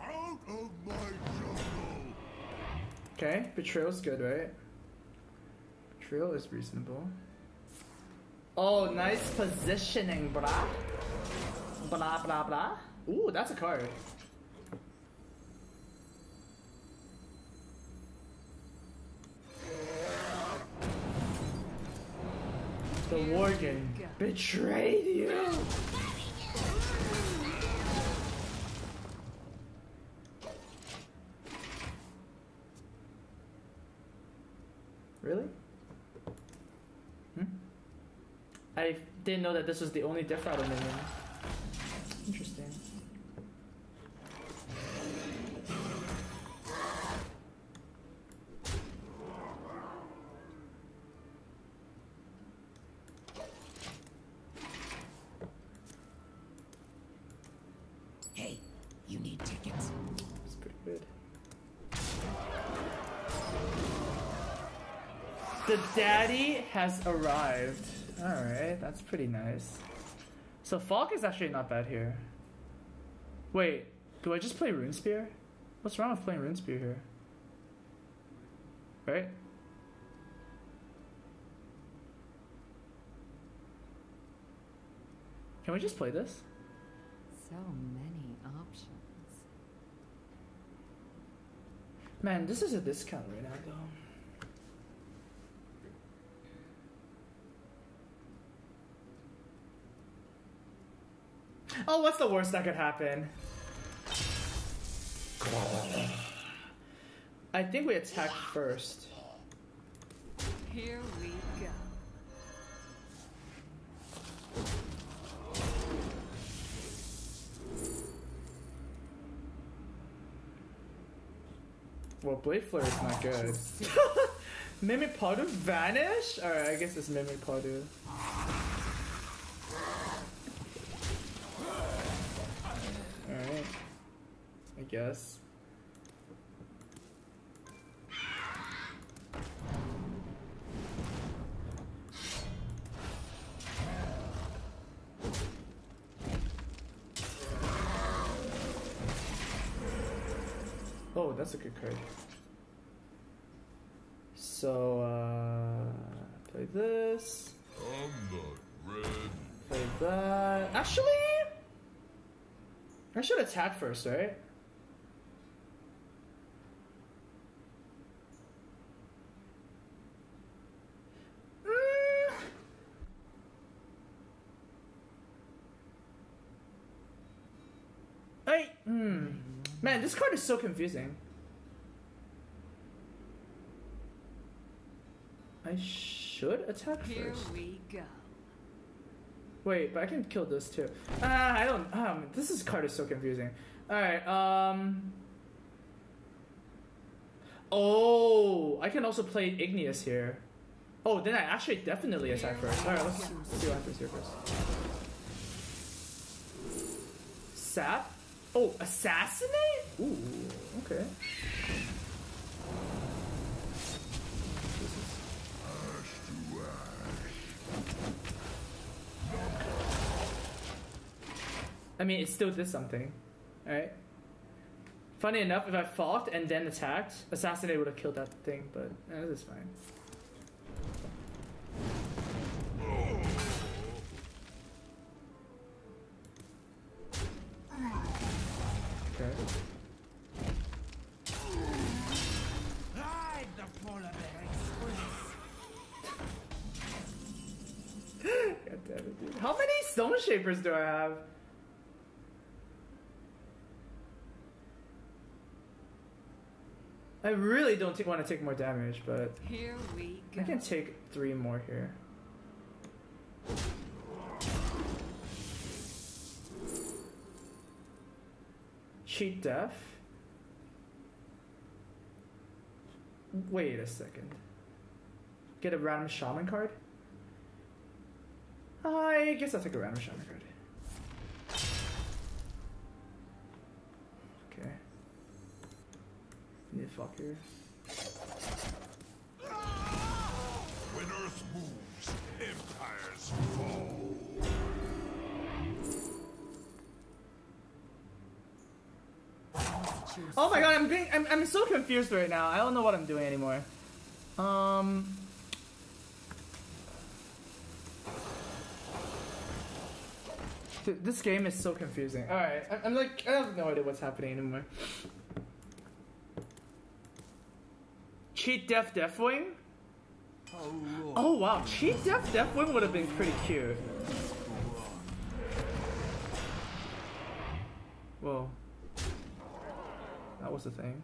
Out of my jungle! Okay, Betrayal's good, right? Betrayal is reasonable. Oh, nice positioning, brah. Blah, blah, blah. Ooh, that's a card. The Worgen betrayed you. Really? Hmm? I didn't know that this was the only Death Rider minion. Interesting. Hey, you need tickets. It's pretty good. The daddy has arrived. Alright, that's pretty nice. So Falk is actually not bad here. Wait, do I just play Rune Spear? What's wrong with playing Rune Spear here? Right? Can we just play this? So many options. Man, this is a discount right now, though. Oh, what's the worst that could happen? I think we attack first. Here we go. Well, Blade Flurry is not good. Mimic Padu vanish? Alright, I guess it's Mimic Padu. Alright. I guess. Oh, that's a good card. So, uh, play this, I'm not ready. play that. Actually, I should attack first, right? Mm. I, hmm. Man, this card is so confusing. I should attack Here first. we go. Wait, but I can kill this too. Ah, I don't. Um, this is card is so confusing. All right. Um. Oh, I can also play Igneous here. Oh, then I actually definitely attack first. Alright, let's see what happens here first. Sap? Oh, assassinate? Ooh, okay. I mean, it still did something, right? Funny enough, if I fought and then attacked, assassinate would have killed that thing, but eh, this is fine. Okay. Ride the polar bear express. God damn it, dude. How many stone shapers do I have? I really don't want to take more damage, but Here we go. I can take three more here. Cheat death? Wait a second. Get a random shaman card? I guess I'll take a random shaman card. Okay. Need to fuck here. Oh my god, I'm I'm, I'm so confused right now. I don't know what I'm doing anymore. Um this game is so confusing. Alright, I'm, I'm like I have no idea what's happening anymore. Cheat Death Deathwing? Oh wow, Cheat Death Deathwing would have been pretty cute. Whoa. That was the thing.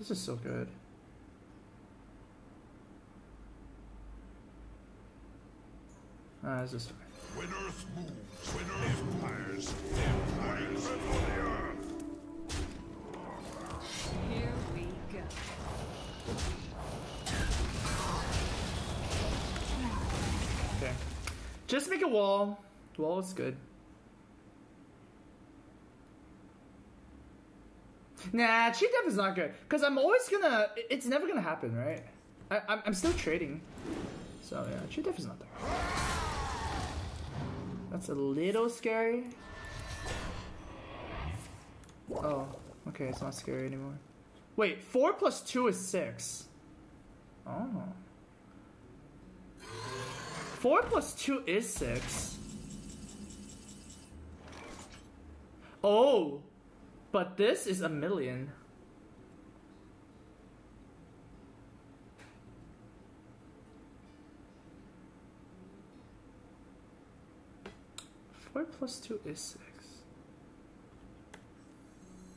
This is so good. Ah, this is fine. When Earth moves, when Earth empires, empires for the Earth. Here we go. Just make a wall. Wall is good. Nah, cheat death is not good. Because I'm always gonna. It's never gonna happen, right? I, I'm, I'm still trading. So, yeah, cheat death is not there. That's a little scary. Oh, okay, it's not scary anymore. Wait, 4 plus 2 is 6. Oh. 4 plus 2 is 6. Oh, but this is a million. Four plus two is six.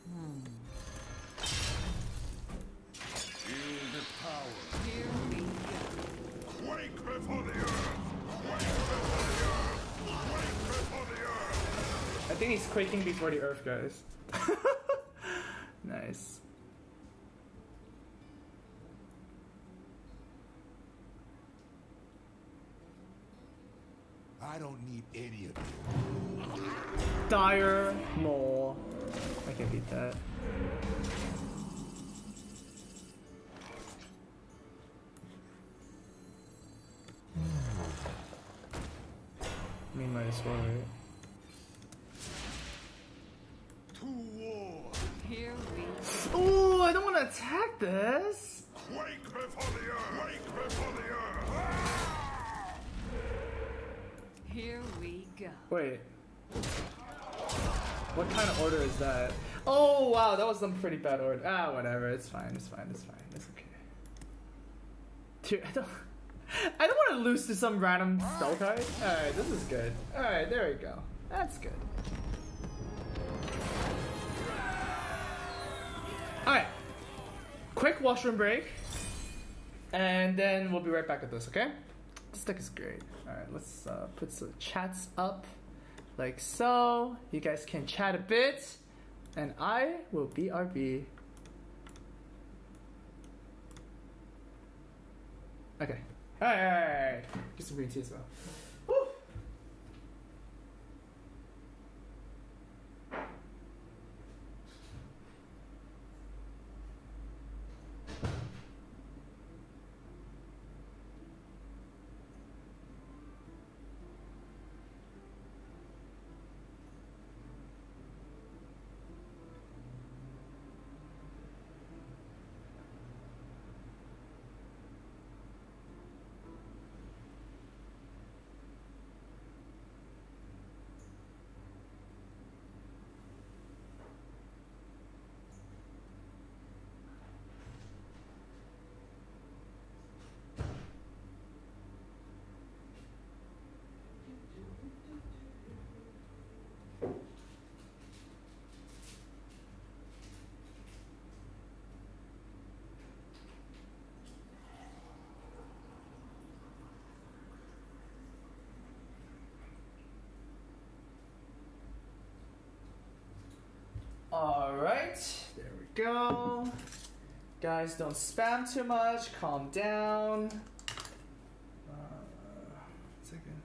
Hmm. Feel the power. Here we go. Quake before the Earth. I think he's quaking before the earth, guys. nice. I don't need any of you. Dire mole. I can beat that. I mean, might as well, right? To war. Here we go. Oh, I don't want to attack this. Quake before the Earth. Quake before the Earth. Here we go. Wait. What kind of order is that? Oh wow, that was some pretty bad order. Ah, whatever. It's fine. It's fine. It's fine. It's okay. Dude, I don't. I don't want to lose to some random spell card. All right, this is good. All right, there we go. That's good. All right. Quick washroom break, and then we'll be right back with this. Okay? This deck is great. All right, let's uh, put some chats up. like so. You guys can chat a bit, and I will be RB. Okay. Alright, alright, alright. Get some green tea as well. Woo! Alright, there we go. Guys, don't spam too much, calm down. Uh, second.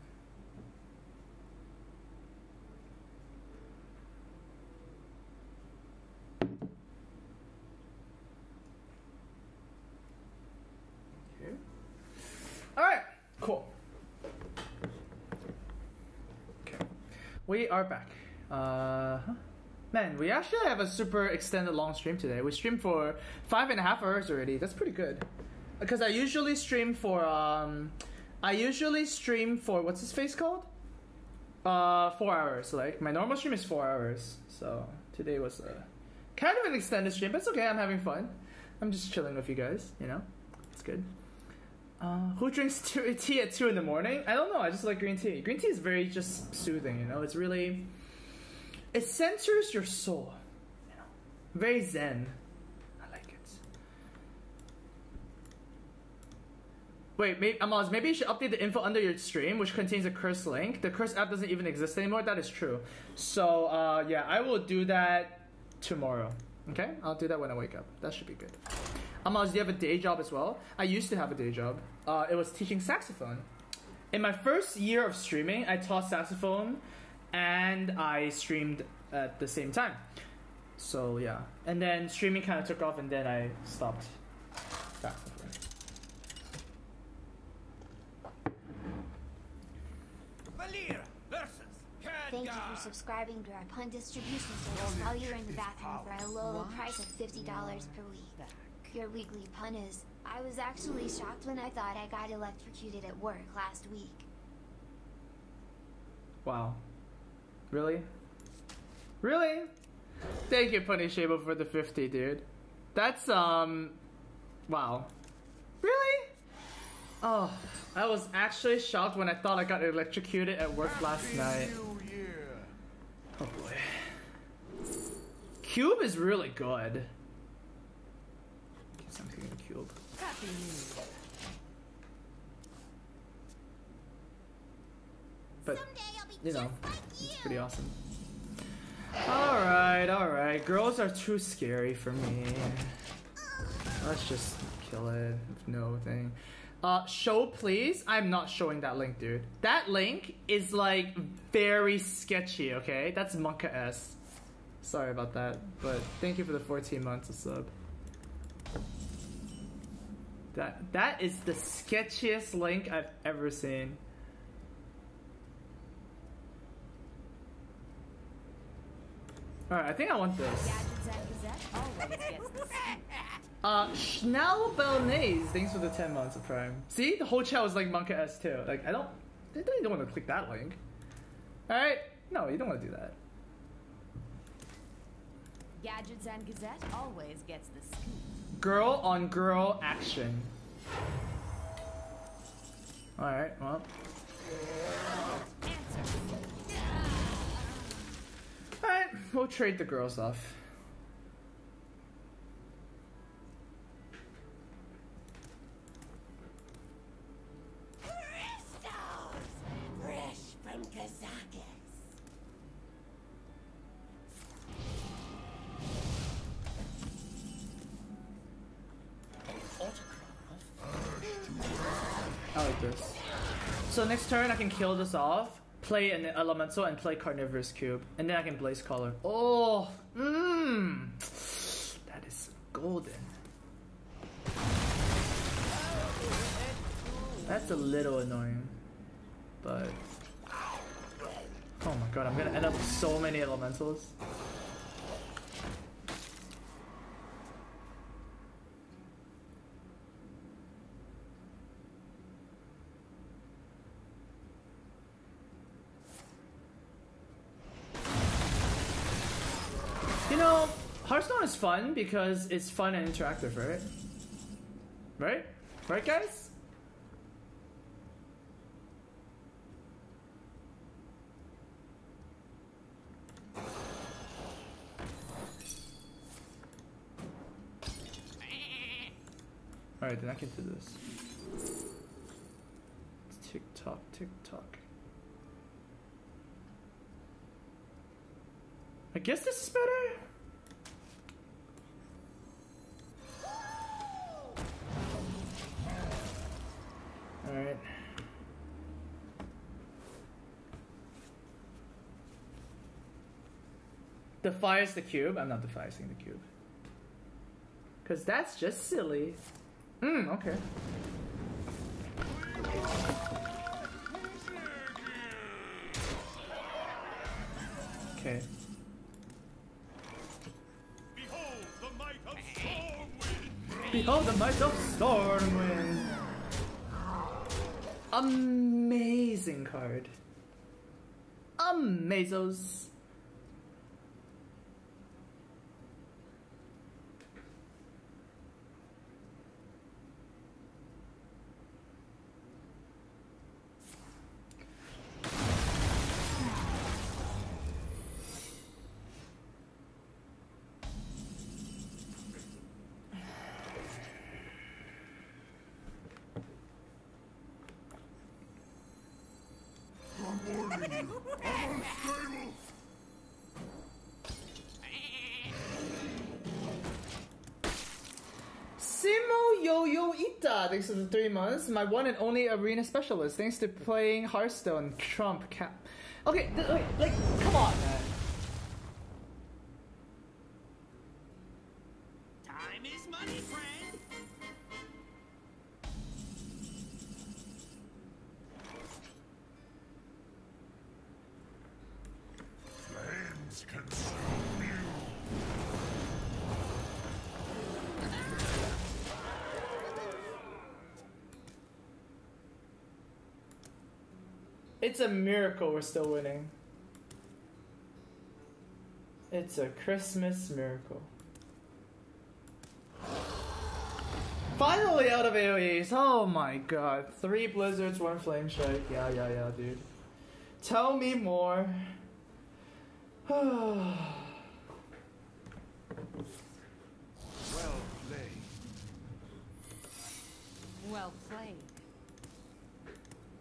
Okay. Alright, cool. Okay. We are back. We actually have a super extended long stream today. We streamed for five and a half hours already. That's pretty good. Because I usually stream for um, I usually stream for what's his face called? Uh, four hours. Like my normal stream is four hours. So today was a kind of an extended stream, but it's okay. I'm having fun. I'm just chilling with you guys. You know, it's good. Uh, who drinks tea tea at two in the morning? I don't know. I just like green tea. Green tea is very just soothing. You know, it's really it censors your soul. You know, very zen. I like it. Wait, maybe, Amaz, maybe you should update the info under your stream, which contains a curse link. The curse app doesn't even exist anymore. That is true. So, uh, yeah, I will do that tomorrow. Okay, I'll do that when I wake up. That should be good. Amaz, do you have a day job as well? I used to have a day job. Uh, it was teaching saxophone. In my first year of streaming, I taught saxophone and I streamed at the same time. So yeah, and then streaming kind of took off, and then I stopped. Saxophone. Valir versus Thank you for subscribing to our pun distribution service while you're in the bathroom for a low, low price of $50 per week. Your weekly pun is, I was actually shocked when I thought I got electrocuted at work last week. Wow. Really? Really? Thank you, Punny Shabo, for the 50, dude. That's, um... Wow. Really? Oh, I was actually shocked when I thought I got electrocuted at work last night. Oh boy. Cube is really good. Keep something in Cube. But, you know, it's pretty awesome. Alright, alright. Girls are too scary for me. Let's just kill it. No thing. Uh, show please. I'm not showing that link, dude. That link is like very sketchy, okay? That's Monka S. Sorry about that, but thank you for the 14 months of sub. That that is the sketchiest link I've ever seen. Alright, I think I want this. Uh, Schnell thanks for the 10 months of Prime. See? The whole chat was like Monka S too. Like, I don't, I don't even want to click that link. Alright? No, you don't want to do that. Gadgetzan Gazette always gets the scoop. Girl on girl action. Alright, well. We'll trade the girls off. I like this. So next turn I can kill this off play an elemental, and play carnivorous cube, and then I can Blazecaller. Oh, mmm, that is golden. That's a little annoying, but oh my god, I'm gonna end up with so many elementals. You know, Hearthstone is fun because it's fun and interactive, right? Right? Right, guys? Alright, then I can do this. Tick tock, tick tock. I guess this is better. Defies the cube. I'm not defying the cube. Because that's just silly. Hmm, okay. Okay. Behold the might of Stormwind! Behold the might of Stormwind. Amazing card. Amazos. Simo Yo Ita, thanks for the three months. My one and only arena specialist, thanks to playing Hearthstone. Trump cap. Okay, like, come on, It's a miracle we're still winning. It's a Christmas miracle. Finally out of AoEs. Oh my god. Three blizzards, one Flamestrike. Yeah, yeah, yeah, dude. Tell me more. Well played. Well played.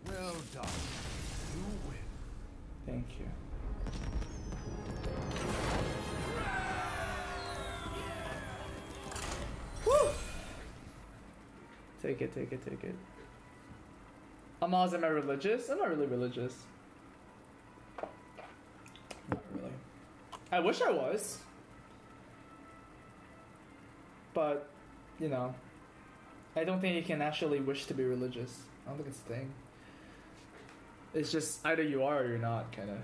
Well done. Take it, take it, take it. Amaz, am I religious? I'm not really religious. Not really. I wish I was. But, you know, I don't think you can actually wish to be religious. I don't think it's a thing. It's just either you are or you're not, kind of.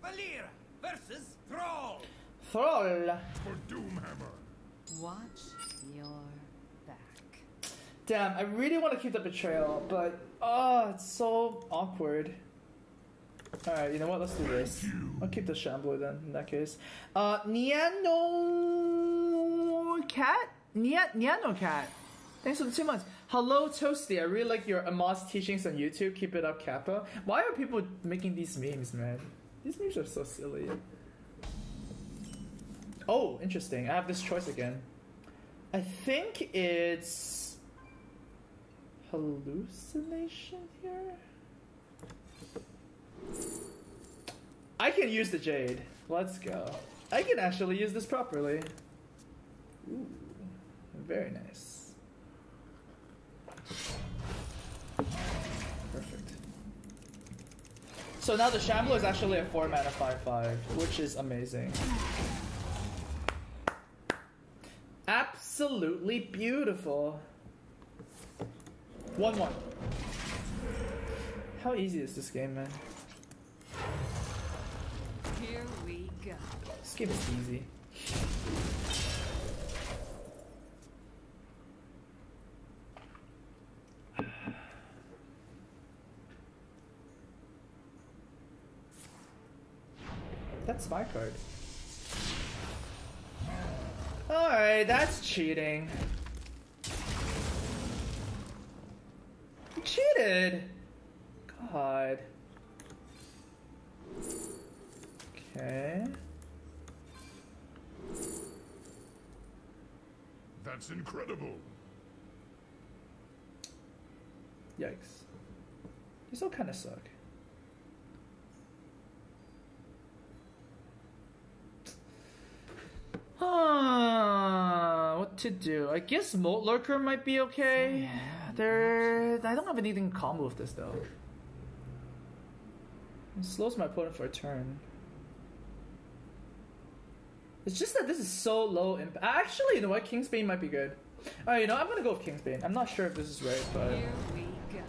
Valir versus Thrall. Thrall! For Doomhammer! Watch your back. Damn, I really want to keep the betrayal, but oh, it's so awkward. Alright, you know what? Let's do this. I'll keep the Shambler then, in that case. Uh, Niano Cat? Nia- Niano Cat. Thanks for the two months. Hello, Toasty. I really like your Amos teachings on YouTube. Keep it up, Kappa. Why are people making these memes, man? These memes are so silly. Oh, interesting. I have this choice again. I think it's hallucination here. I can use the jade. Let's go. I can actually use this properly. Ooh, very nice. Perfect. So now the Shambler is actually a 4 mana 5 5, which is amazing. Absolutely beautiful. 1 1. How easy is this game, man? Here we go. This game is easy. That's my card. Alright, that's cheating. You cheated! God. Okay. That's incredible. Yikes. You still kind of suck. Huh, what to do? I guess Moat Lurker might be okay. There, I don't have anything combo with this though. It slows my opponent for a turn. It's just that this is so low impact. Actually, you know what? Kingsbane might be good. Alright, you know, I'm gonna go with Kingsbane. I'm not sure if this is right, but. Here we go.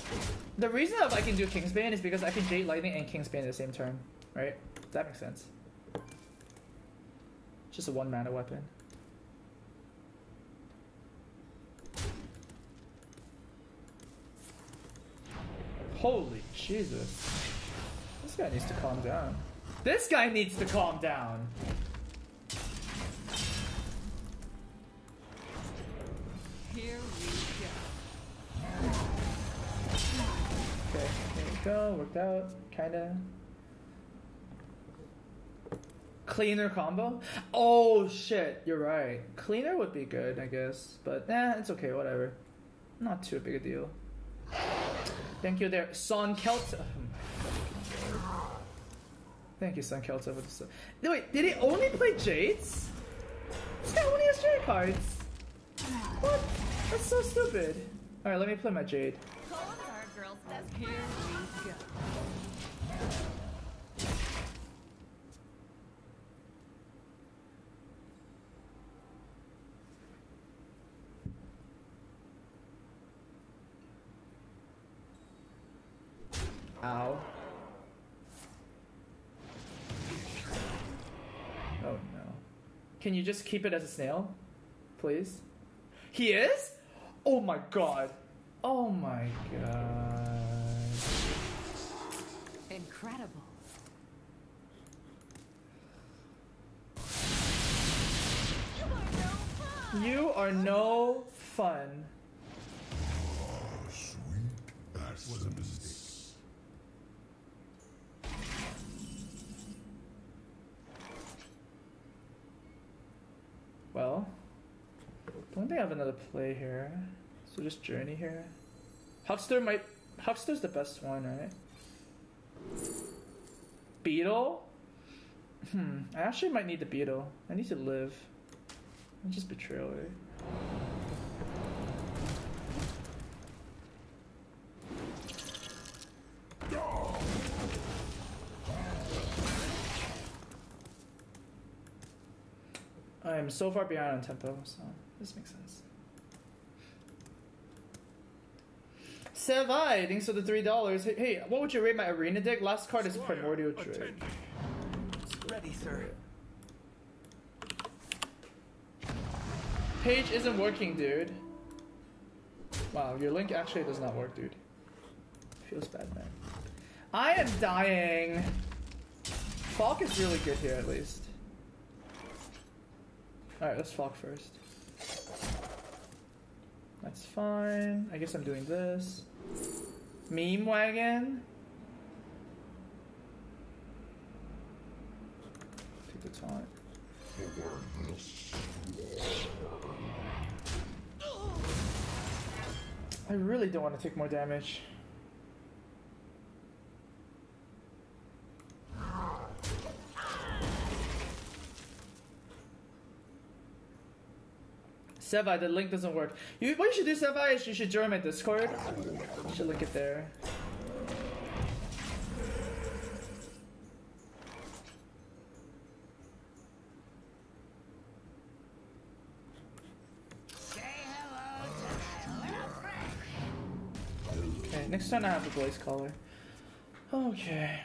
The reason that I can do Kingsbane is because I can Jade Lightning and Kingsbane at the same turn, right? That makes sense. Just a one mana weapon. Holy Jesus. This guy needs to calm down. This guy needs to calm down. Here we go. Okay, there we go. Worked out. Kinda. Cleaner combo? Oh shit, you're right. Cleaner would be good, I guess. But nah, it's okay, whatever. Not too big a deal. Thank you there. Son Kelta. Thank you, Son Kelta. With the... No, wait, did he only play Jades? This guy only has Jade cards. What? That's so stupid. Alright, let me play my Jade. Ow. Oh no. Can you just keep it as a snail? Please? He is? Oh my god. Oh my god. Incredible. You are no fun. Sweet was Well, don't think I have another play here. So just journey here. Huckster might. Huckster's the best one, right? Beetle? Hmm. I actually might need the beetle. I need to live. And just betrayal, right? I am so far behind on tempo, so this makes sense. Sevai, thanks for the three dollars. Hey, hey, what would you rate my arena deck? Last card is Squire, Primordial Drake. attending. Ready, sir. Page isn't working, dude. Wow, your link actually does not work, dude. Feels bad, man. I am dying. Falk is really good here, at least. Alright, let's Falk first. That's fine. I guess I'm doing this. Meme wagon. Take the taunt. I really don't want to take more damage. Sevi, the link doesn't work. You, what you should do, Sevi, is you should join my Discord. You should look it there. Okay, next time I have the voice caller. Okay.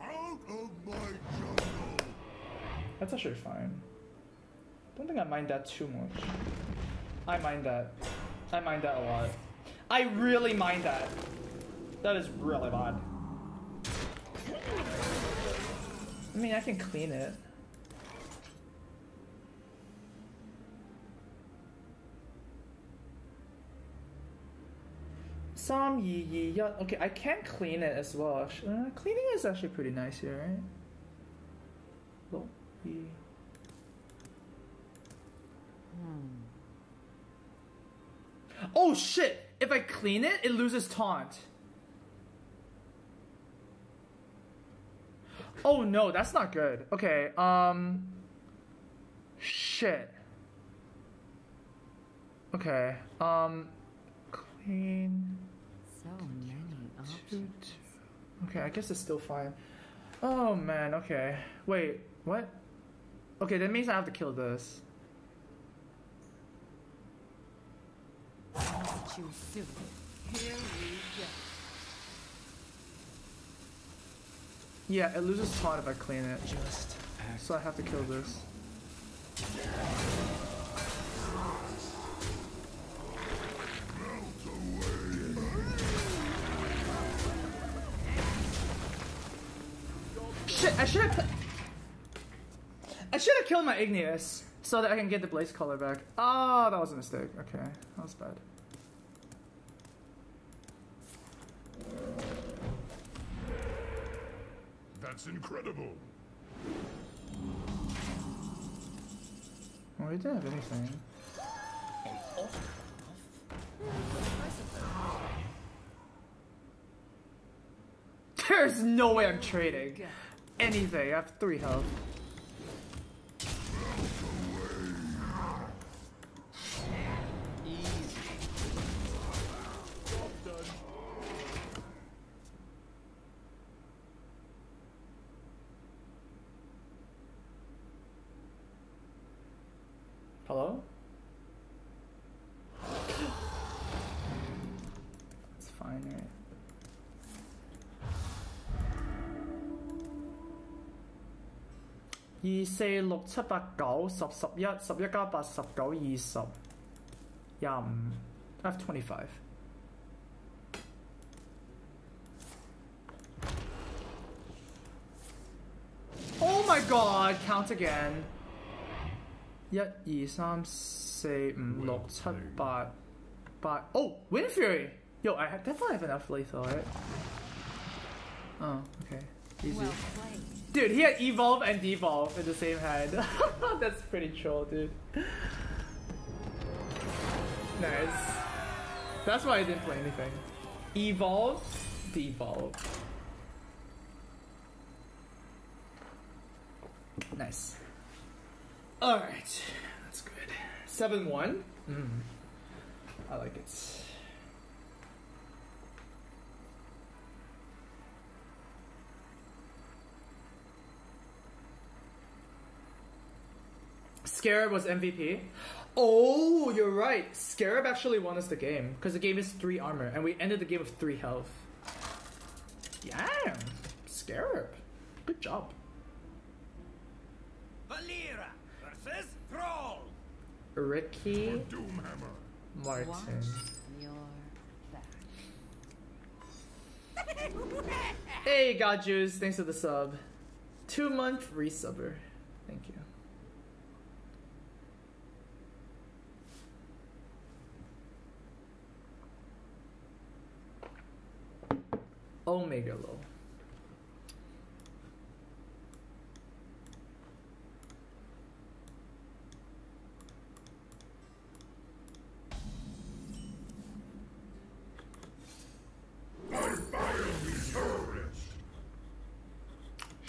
Out of my jungle! That's actually fine. I don't think I mind that too much. I mind that. I mind that a lot. I really mind that. That is really bad. I mean, I can clean it. Some yi yi ya. Okay, I can clean it as well. Uh, cleaning is actually pretty nice here, right? Lo yi. Oh shit! If I clean it, it loses taunt. Oh no, that's not good. Okay, um. Shit. Okay, um. Clean. So many options. Okay, I guess it's still fine. Oh man, okay. Wait, what? Okay, that means I have to kill this. Choose soon. Here we go. Yeah, it loses taunt if I clean it. Just. So I have to kill this. Shit, I should have. I should have killed my Igneous so that I can get the Blazecaller back. Oh, that was a mistake. Okay, that was bad. That's incredible! Well, we didn't have anything. There's no way I'm trading anything. I have three health. 二四六七八九十十一十一加八十九二十廿五 um, F twenty five. Oh my god! Count again. 一二三四五六七八八。Oh, Windfury. Yo, I definitely have enough lethal, right? Oh, okay. Easy. Well. Dude, he had evolve and devolve in the same hand. That's pretty troll, dude. Nice. That's why I didn't play anything. Evolve, devolve. Nice. Alright, that's good. 7 1. Mm. I like it. Scarab was MVP. Oh, you're right. Scarab actually won us the game because the game is three armor, and we ended the game with three health. Yeah, Scarab. Good job. Valeera versus Thrall. Ricky Doomhammer! Martin. Watch your back. Hey, God Juice. Thanks for the sub. Two month resubber. Thank you. Omega low.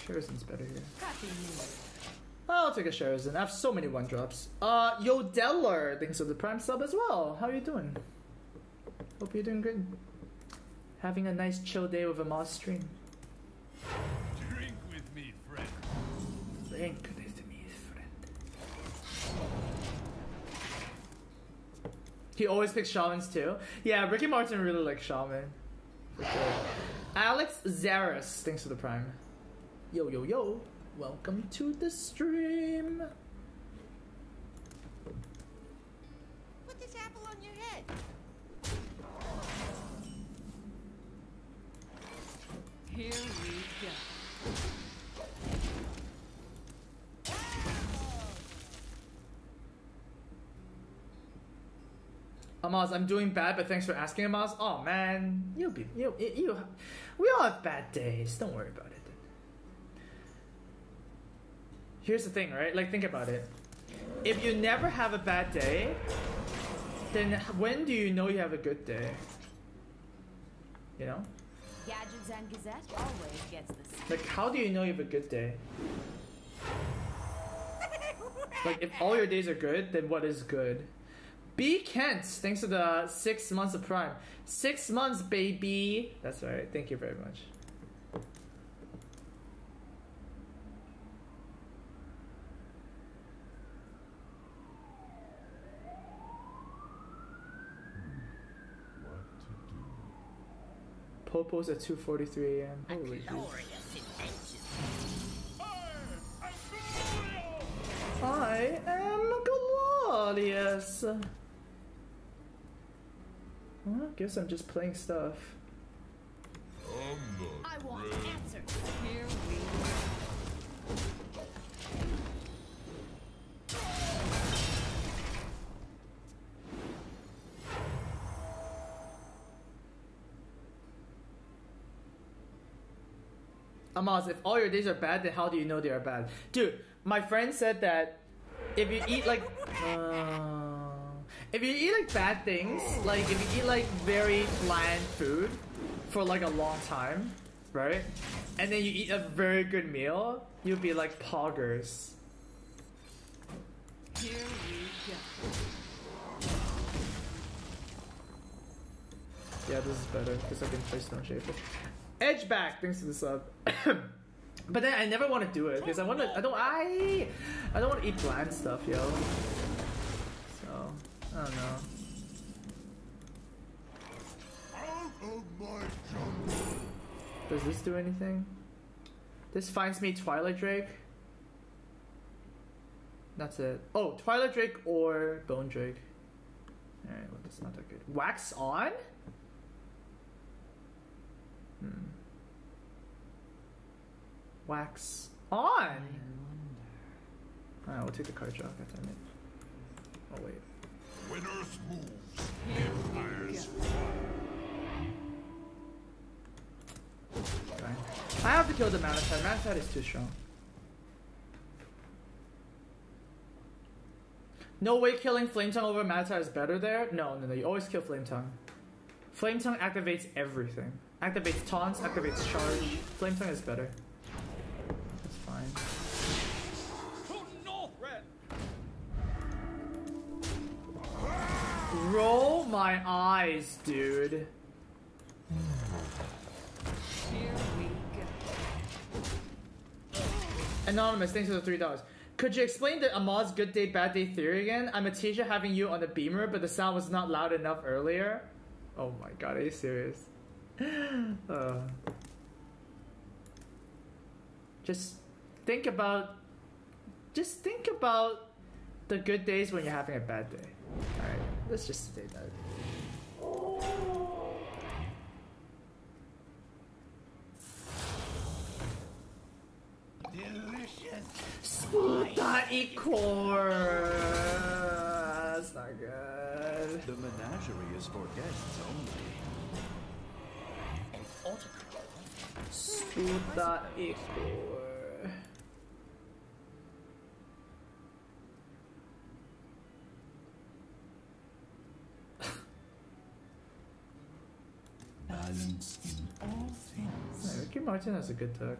Sherson's better here. I'll take a Sherazin. I have so many one drops. Uh, Yodeller, thanks for the Prime sub as well. How are you doing? Hope you're doing good. Having a nice chill day with a Moss stream. Drink with me, friend. Drink with me, friend. He always picks shamans too. Yeah, Ricky Martin really likes shaman. Sure. Alex Zaris, thanks for the prime. Yo yo yo, welcome to the stream. Put this apple on your head. Here we go. Amaz, I'm doing bad, but thanks for asking, Amaz. Oh man, you'll be you you. you we all have bad days. Don't worry about it. Here's the thing, right? Like, think about it. If you never have a bad day, then when do you know you have a good day? You know? Gadgetzan Gazette always gets the Like, how do you know you have a good day? Like, if all your days are good, then what is good? B. Kent, thanks to the six months of Prime. Six months, baby! That's right, thank you very much. Popo's at 2.43 a.m. Holy jeez. Glorious invention. I am glorious! Well, I guess I'm just playing stuff. If all your days are bad, then how do you know they are bad? Dude, my friend said that if you eat like, uh, if you eat like bad things, like if you eat like very bland food for like a long time, right? And then you eat a very good meal, you'll be like poggers. Here we go. Yeah, this is better because I can play Stone Shaper. Edge back, thanks to the sub. but then I never want to do it because I want to. I don't. I. I don't want to eat bland stuff, yo. So I don't know. Does this do anything? This finds me Twilight Drake. That's it. Oh, Twilight Drake or Bone Drake. Alright, well, that's not that good. Wax on? Hmm. Wax on? Alright, we'll take the card draw. God damn it. Oh, wait. When Earth moves, empires. Okay. I have to kill the Manasad. Manasad is too strong. No way killing Flametongue over Manasad is better there? No, no, no. You always kill Flametongue. Flame Tongue activates everything. Activates taunts, activates charge. Flametongue is better. Fine. Roll my eyes, dude. Anonymous, thanks for the three dollars. Could you explain the Amaz good day, bad day theory again? I'm a teacher having you on the beamer, but the sound was not loud enough earlier. Oh my god, are you serious? Uh, just think about, just think about the good days when you're having a bad day. All right, let's just say that. Delicious. Sputa Icor. That's not good. The menagerie is for guests only. Sputa Icor. balance in all things. Yeah, Ricky Martin has a good talk.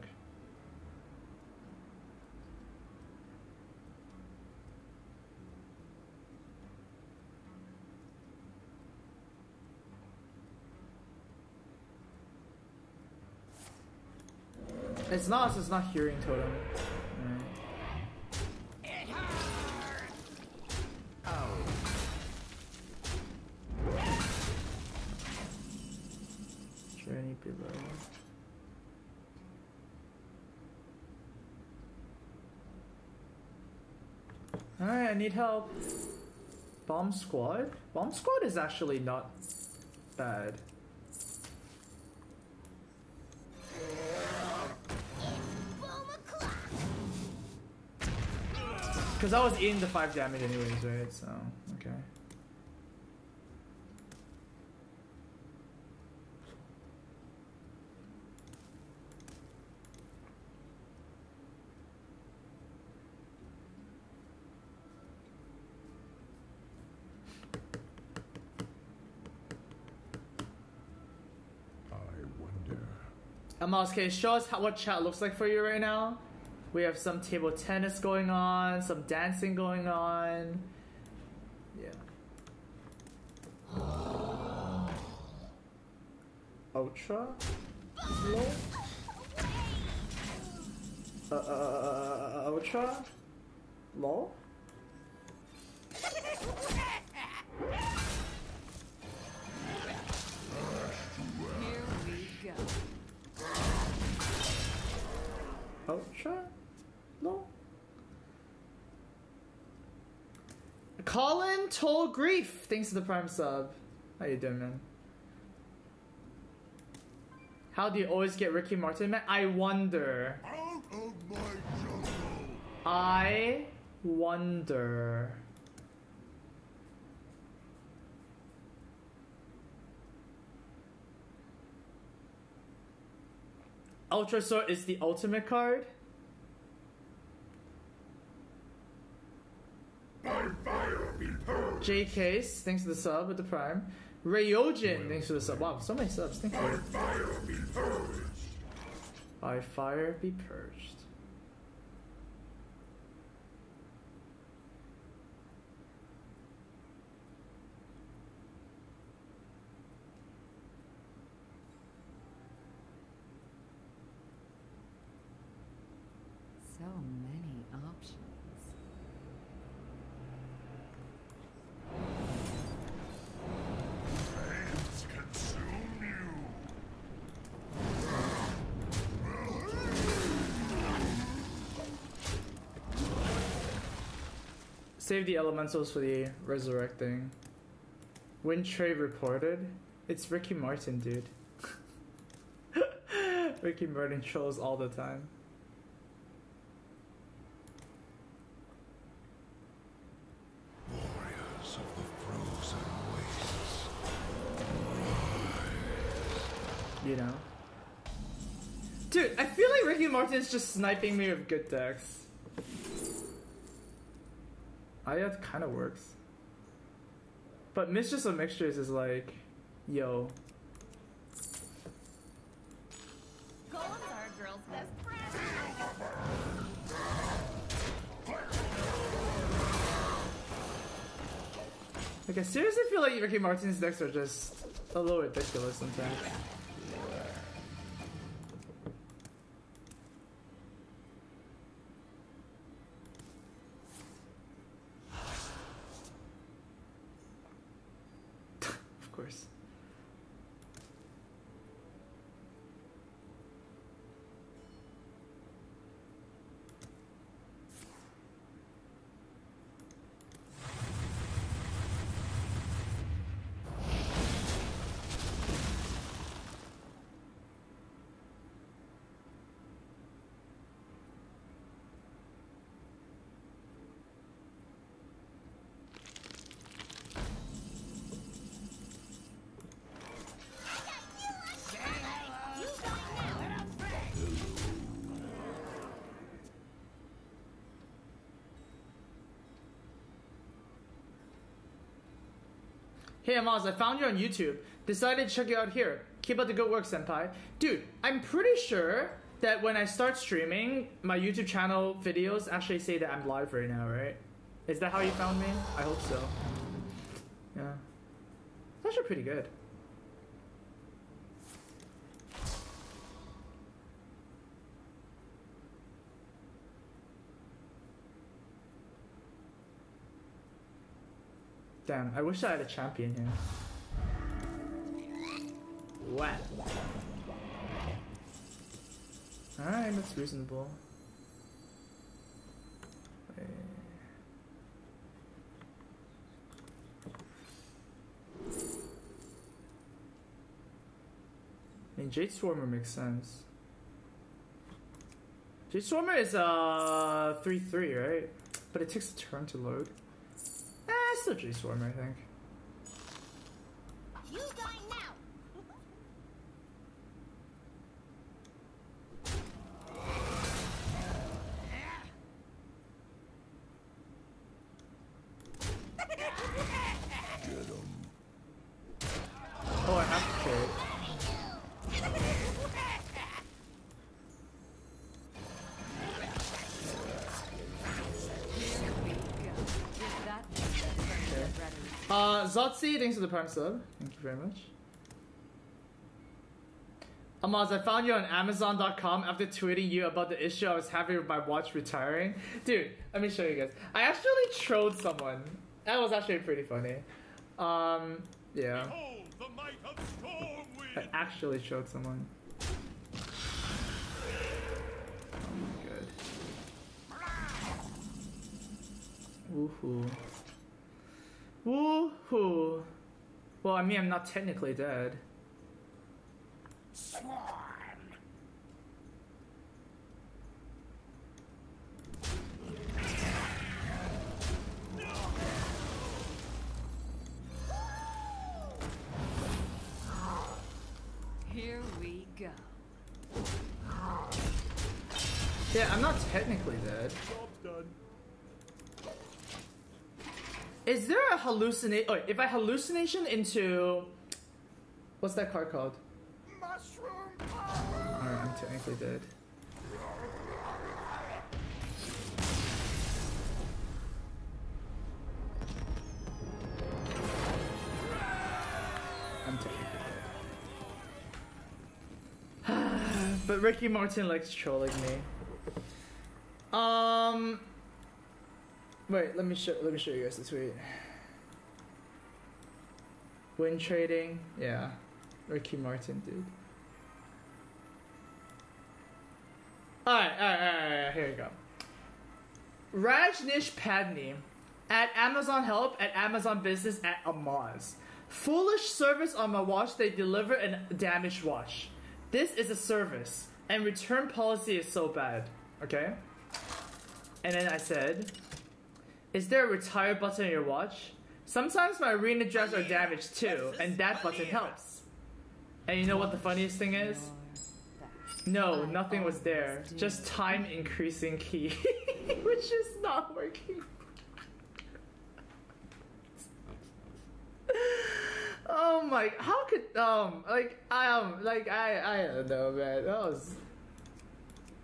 It's not us, it's not hearing totem. Journey below. Alright, I need help. Bomb squad? Bomb squad is actually not bad. Because I was in the 5 damage anyways, right? So, okay. I wonder. Amaz, okay, show us how, what chat looks like for you right now. We have some table tennis going on, some dancing going on. Yeah. Ultra? Low? Uh, uh, uh, uh, uh, ultra? Low? Oh, Ultra? No. Colin Toll Grief. Thanks to the prime sub. How you doing, man? How do you always get Ricky Martin, man? I wonder. Out of my jungle! I wonder. Ultrasaur is the ultimate card. By fire be purged! J Case, thanks for the sub with the prime. Rayojin, thanks for the sub. Wow, so many subs. Thank By you. fire be purged! By fire be purged. So many options. Flames consume you! Save the elementals for the resurrecting. Win trade reported. It's Ricky Martin, dude. Ricky Martin trolls all the time. Warriors of the frozen wastes. You know? Dude, I feel like Ricky Martin is just sniping me with good decks. I that kind of works. But Mistress of Mixtures is like, yo, like I seriously feel like Ricky Martin's decks are just a little ridiculous sometimes. of course. Hey Amaz, I found you on YouTube. Decided to check you out here. Keep up the good work, Senpai. Dude, I'm pretty sure that when I start streaming, my YouTube channel videos actually say that I'm live right now, right? Is that how you found me? I hope so. Yeah. It's actually pretty good. Damn, I wish I had a champion here. What? Alright, that's reasonable. I mean, Jade Swarmer makes sense. Jade Swarmer is uh 3 3, right? But it takes a turn to load. Eh, it's still Jade I think. Zotzi, thanks for the prime sub. Thank you very much. Amaz, I found you on Amazon.com after tweeting you about the issue I was having with my watch retiring. Dude, let me show you guys. I actually trolled someone. That was actually pretty funny. Um, yeah. I actually showed someone. Oh my god. Woohoo. Woohoo. Well, I mean, I'm not technically dead. Swarm. Here we go. Yeah, I'm not technically dead. Job's done. Is there a hallucinate? Oh, if I hallucination into. What's that card called? Mushroom Alright, I'm technically dead. I'm technically dead. but Ricky Martin likes trolling me. Um. Wait, let me show. Let me show you guys the tweet. Win trading, yeah. Ricky Martin, dude. Alright, alright, alright, alright, here we go. Rajnish Padney at Amazon Help at Amazon Business at Amaz. Foolish service on my watch, they deliver a damaged watch. This is a service, and return policy is so bad. Okay? And then I said, Is there a retire button on your watch? Sometimes my arena dress are damaged too, and that button helps. And you know what the funniest thing is? No, nothing was there. Just time increasing key, which is not working. oh my! How could um like I um like I I don't know man. That was.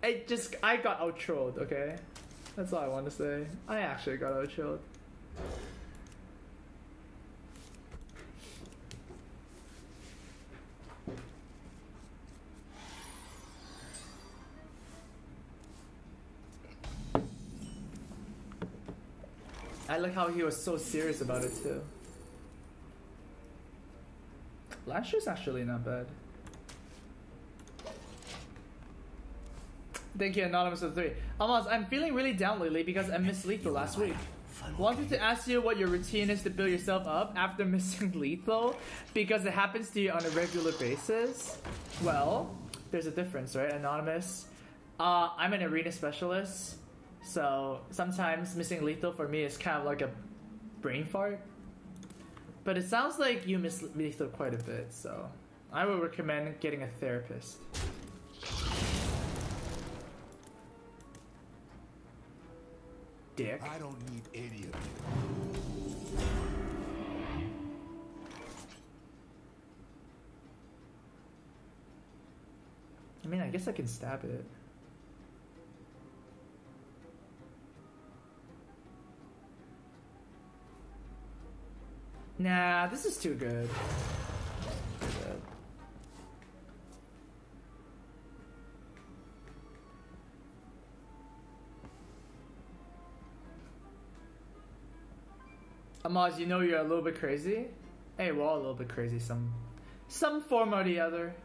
I just I got out trolled. Okay, that's all I want to say. I actually got out chilled. I like how he was so serious about it too. Last year's actually not bad. Thank you, Anonymous of three. Almost, I'm feeling really down lately because I missed lethal last week. Wanted to ask you what your routine is to build yourself up after missing lethal because it happens to you on a regular basis. Well, there's a difference, right? Anonymous. Uh, I'm an arena specialist, so sometimes missing lethal for me is kind of like a brain fart. But it sounds like you miss lethal quite a bit, so I would recommend getting a therapist. Dick. I don't need any of you. I mean, I guess I can stab it. Nah, this is too good. Amaz, you know you're a little bit crazy. Hey, we're all a little bit crazy, some, some form or the other.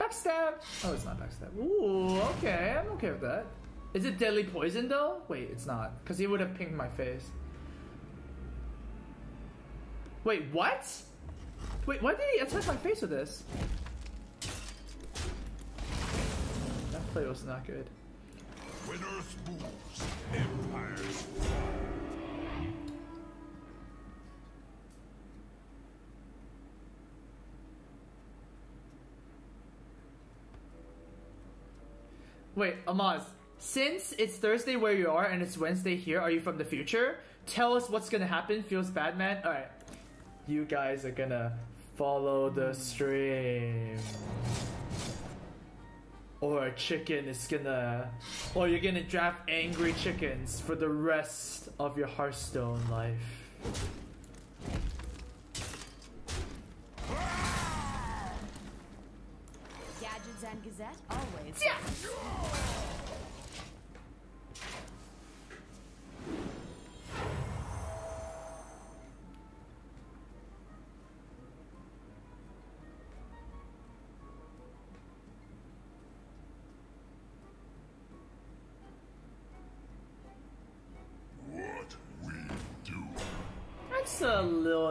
Backstab. Oh, it's not backstab. Ooh, okay, I'm okay with that. Is it deadly poison though? Wait, it's not, because he would have pinged my face. Wait, what? Wait, why did he attack my face with this? That play was not good. Empires Wait, Amaz, since it's Thursday where you are and it's Wednesday here, are you from the future? Tell us what's gonna happen. Feels bad, man. Alright. You guys are gonna follow the stream. Or a chicken is gonna. Or you're gonna draft angry chickens for the rest of your Hearthstone life. Gadgetzan Gazette, always. what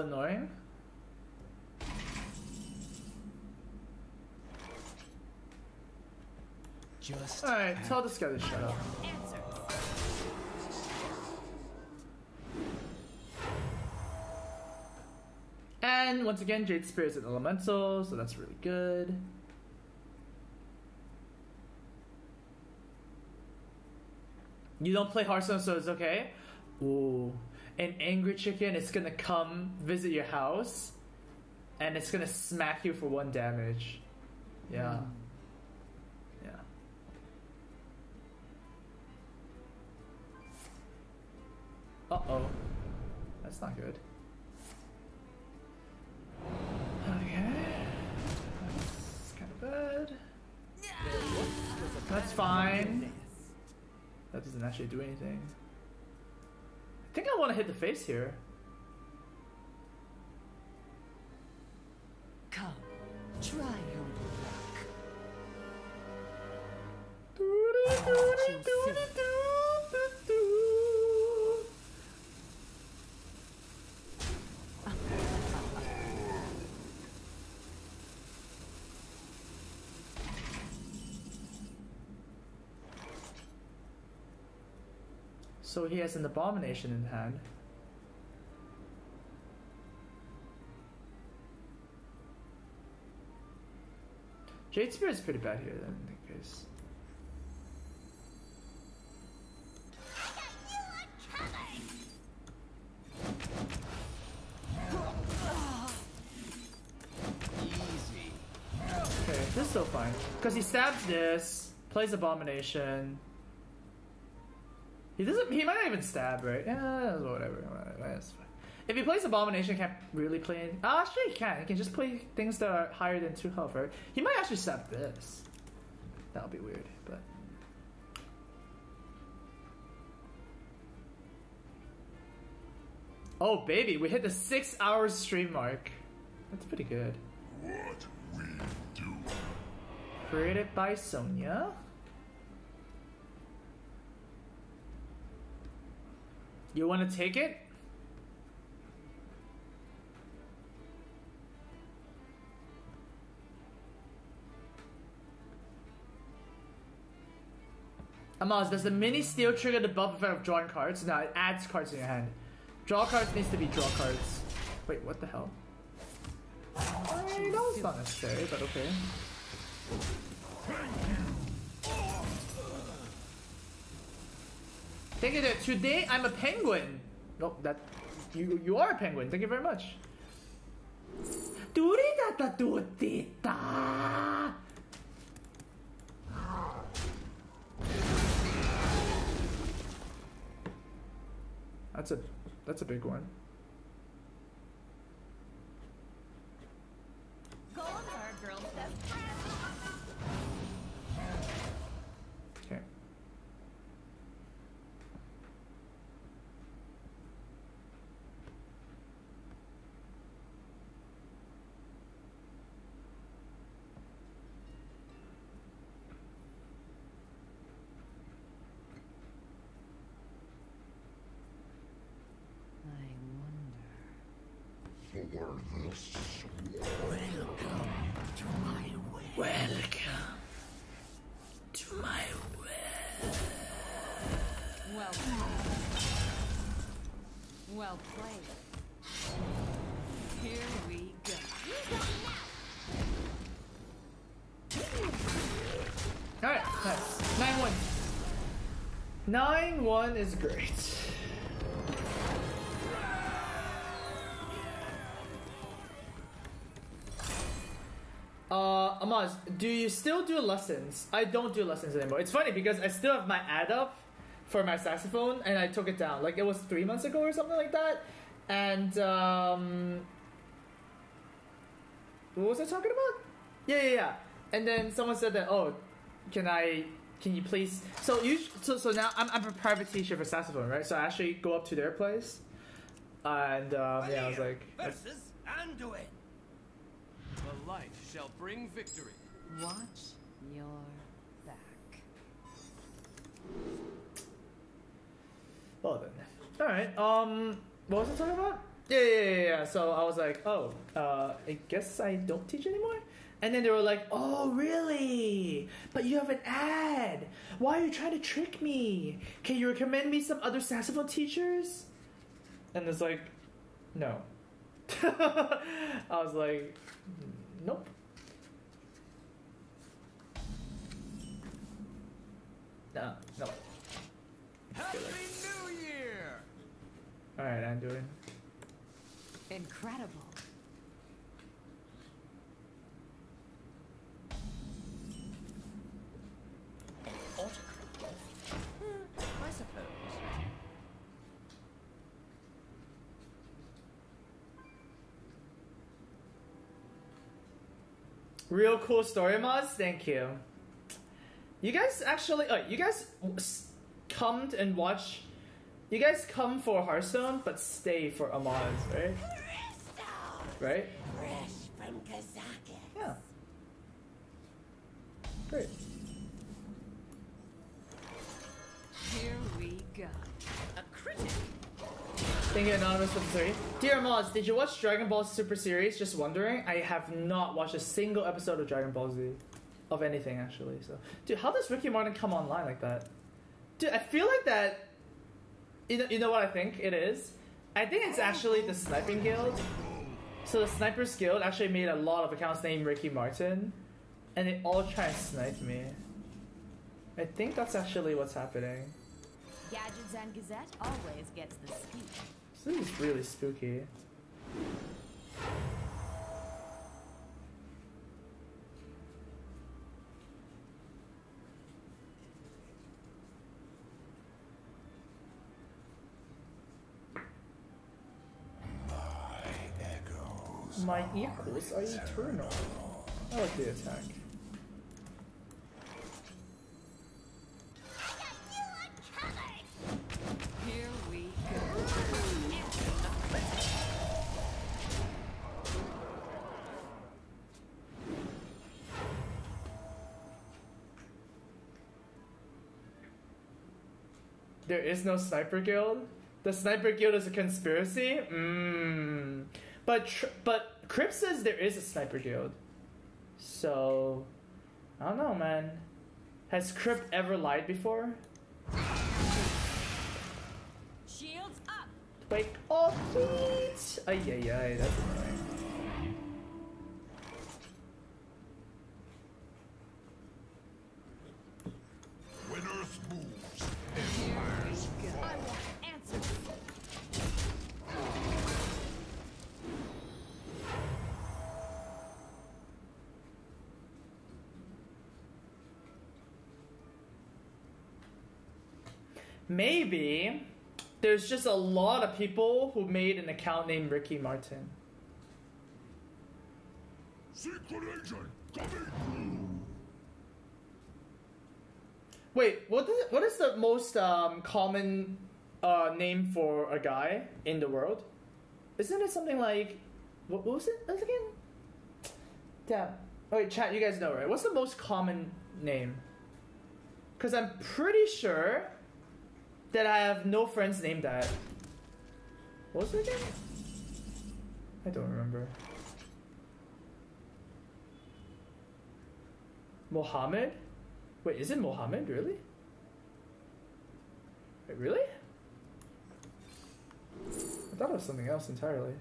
annoying. Just Alright, tell this guy to shut up. And once again, Jade Spirit's an elemental, so that's really good. You don't play Hearthstone, so it's okay. Ooh, an angry chicken is gonna come visit your house, and it's gonna smack you for one damage. Yeah. Yeah. Uh oh. That's not good. Okay. That's kind of bad. That's fine. That doesn't actually do anything. I think I want to hit the face here. Come, try your luck. So he has an abomination in hand. Jade Spirit's pretty bad here then, in that case. Okay, this is still fine. Because he stabs this, plays Abomination. He doesn't. He might not even stab, right? Yeah, whatever. whatever, That's fine. If he plays Abomination, he can't really play. Oh, actually, he can. He can just play things that are higher than two health, right? He might actually stab this. That would be weird, but. Oh, baby, we hit the six hours stream mark. That's pretty good. What we do. Created by Sonia. You want to take it? Amaz, does the mini steel trigger the buff effect of drawing cards? No, it adds cards in your hand. Draw cards needs to be draw cards. Wait, what the hell? I that was not necessary, but okay. Thank you. Today I'm a penguin. No, that you you are a penguin. Thank you very much. That's a that's a big one. Golems are a girl's best friend. Okay. this. Welcome to my way. Welcome to my well. Well played. Well played. Here we go. Alright, nice. 9 1. 9 1 is great. Do you still do lessons? I don't do lessons anymore. It's funny because I still have my ad up for my saxophone and I took it down. Like it was three months ago or something like that. And um, what was I talking about? Yeah, yeah, yeah. And then someone said that, oh, can I? Can you please? So you so so now I'm I'm a private teacher for saxophone, right? So I actually go up to their place, and um, yeah, I was like, Versus Anduin. The light shall bring victory. Watch your back. well then, all right. Um, what was I talking about? Yeah, yeah, yeah, yeah. So I was like, oh, uh, I guess I don't teach anymore. And then they were like, oh, really? But you have an ad. Why are you trying to trick me? Can you recommend me some other saxophone teachers? And it's like, no. I was like, nope. No, no. Happy New Year! Alright, I'm doing. Incredible. Hmm, I suppose. Real cool story, Moz. Thank you. You guys actually, uh, you guys come and watch. You guys come for Hearthstone, but stay for Amaz, right? Right? Fresh from Kazakh. Yeah. Great. Here we go. A critic. Thank you, Anonymous, for the three. Dear Moz, did you watch Dragon Ball Super Series? Just wondering. I have not watched a single episode of Dragon Ball Z. Of anything, actually. So, Dude, how does Ricky Martin come online like that? Dude, I feel like that. You know, you know what I think it is? I think it's actually the Sniping Guild. So, the Snipers Guild actually made a lot of accounts named Ricky Martin. And they all try and snipe me. I think that's actually what's happening. Gadgetzan Gazette always gets the scoop. This is really spooky. My equals are eternal. I like the attack. There is no sniper guild. The sniper guild is a conspiracy. Mmm. But but Crip says there is a sniper guild. So I don't know, man. Has Crip ever lied before? Shields up. Like, oh, please. Ay, ay, ay, that's annoying. Maybe there's just a lot of people who made an account named Ricky Martin. Secret agent coming through. Wait, what is what is the most um, common uh, name for a guy in the world? Isn't it something like what, what was it it again? Damn. Oh, wait, chat. You guys know, right? What's the most common name? Because I'm pretty sure that I have no friends named that. What was it again? I don't remember. Mohammed? Wait, is it Mohammed? Really? Wait, really? I thought it was something else entirely.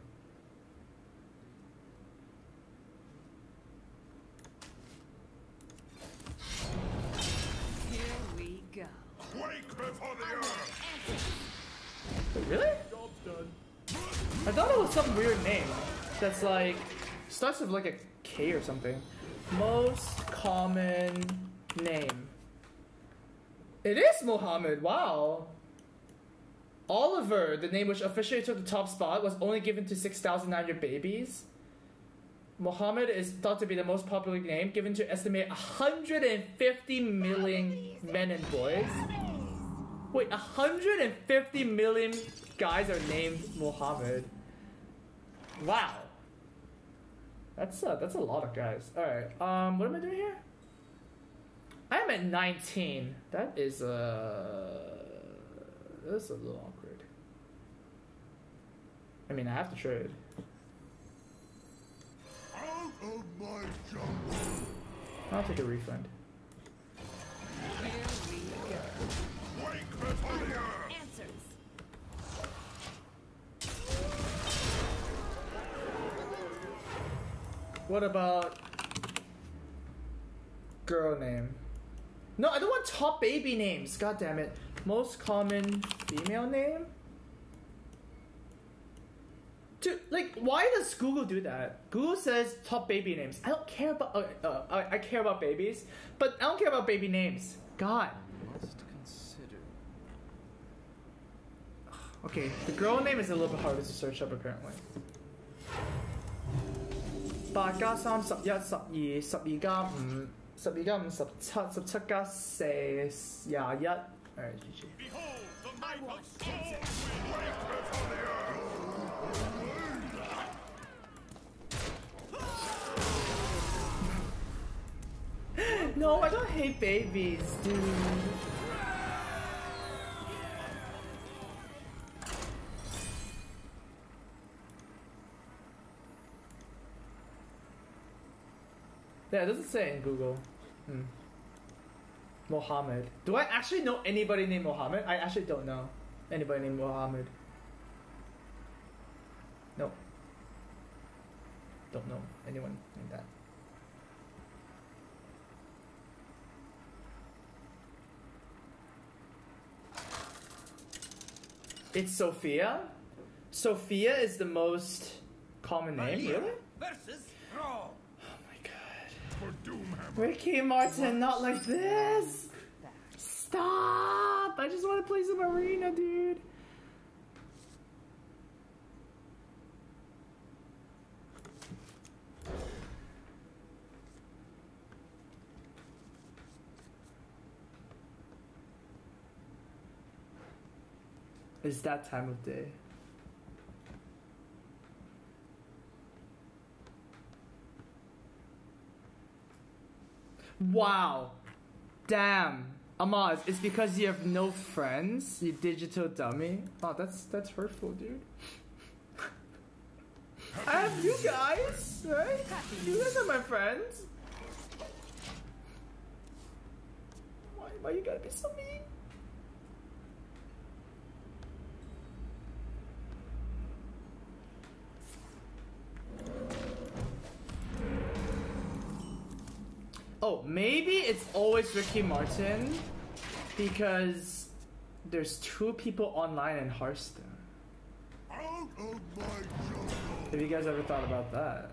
Here we go. Quake before the earth! Really? I thought it was some weird name that's like starts with like a K or something. Most common name. It is Mohammed. Wow. Oliver, the name which officially took the top spot, was only given to 6,900 babies. Mohammed is thought to be the most popular name, given to estimate 150 million men and boys. Wait, 150 million guys are named Mohammed. Wow. That's a, that's a lot of guys. Alright, um, what am I doing here? I'm at 19. That is, uh, that's a little awkward. I mean, I have to trade. Out of my jungle! I'll take a refund. Here we go. What about girl name? No, I don't want top baby names. God damn it. Most common female name? Dude, like, why does Google do that? Google says top baby names. I don't care about. Uh, uh, I, I care about babies, but I don't care about baby names. God. Must consider. Okay, the girl name is a little bit harder to search up apparently. 八加三十一十二十二加五十二加五十七十七加四廿一。Alright, GG. Behold the might of Stormwind! Quake before the earth! No, I don't hate babies, dude. Yeah, it doesn't say in Google. Hmm. Mohammed. Do I actually know anybody named Mohammed? I actually don't know anybody named Mohammed. Nope. Don't know anyone named that. It's Sophia. Sophia is the most common name, really? Versus Raw. Oh my god. For Doomhammer! Ricky Martin, not like this! Stop! I just want to play some arena, dude. It's that time of day. Wow. Damn. Amaz, it's because you have no friends, you digital dummy. Oh, that's that's hurtful, dude. I have you guys, right? You guys are my friends. Why, why you gotta be so mean? Oh, maybe it's always Ricky Martin because there's two people online in Hearthstone. Out of my! Have you guys ever thought about that?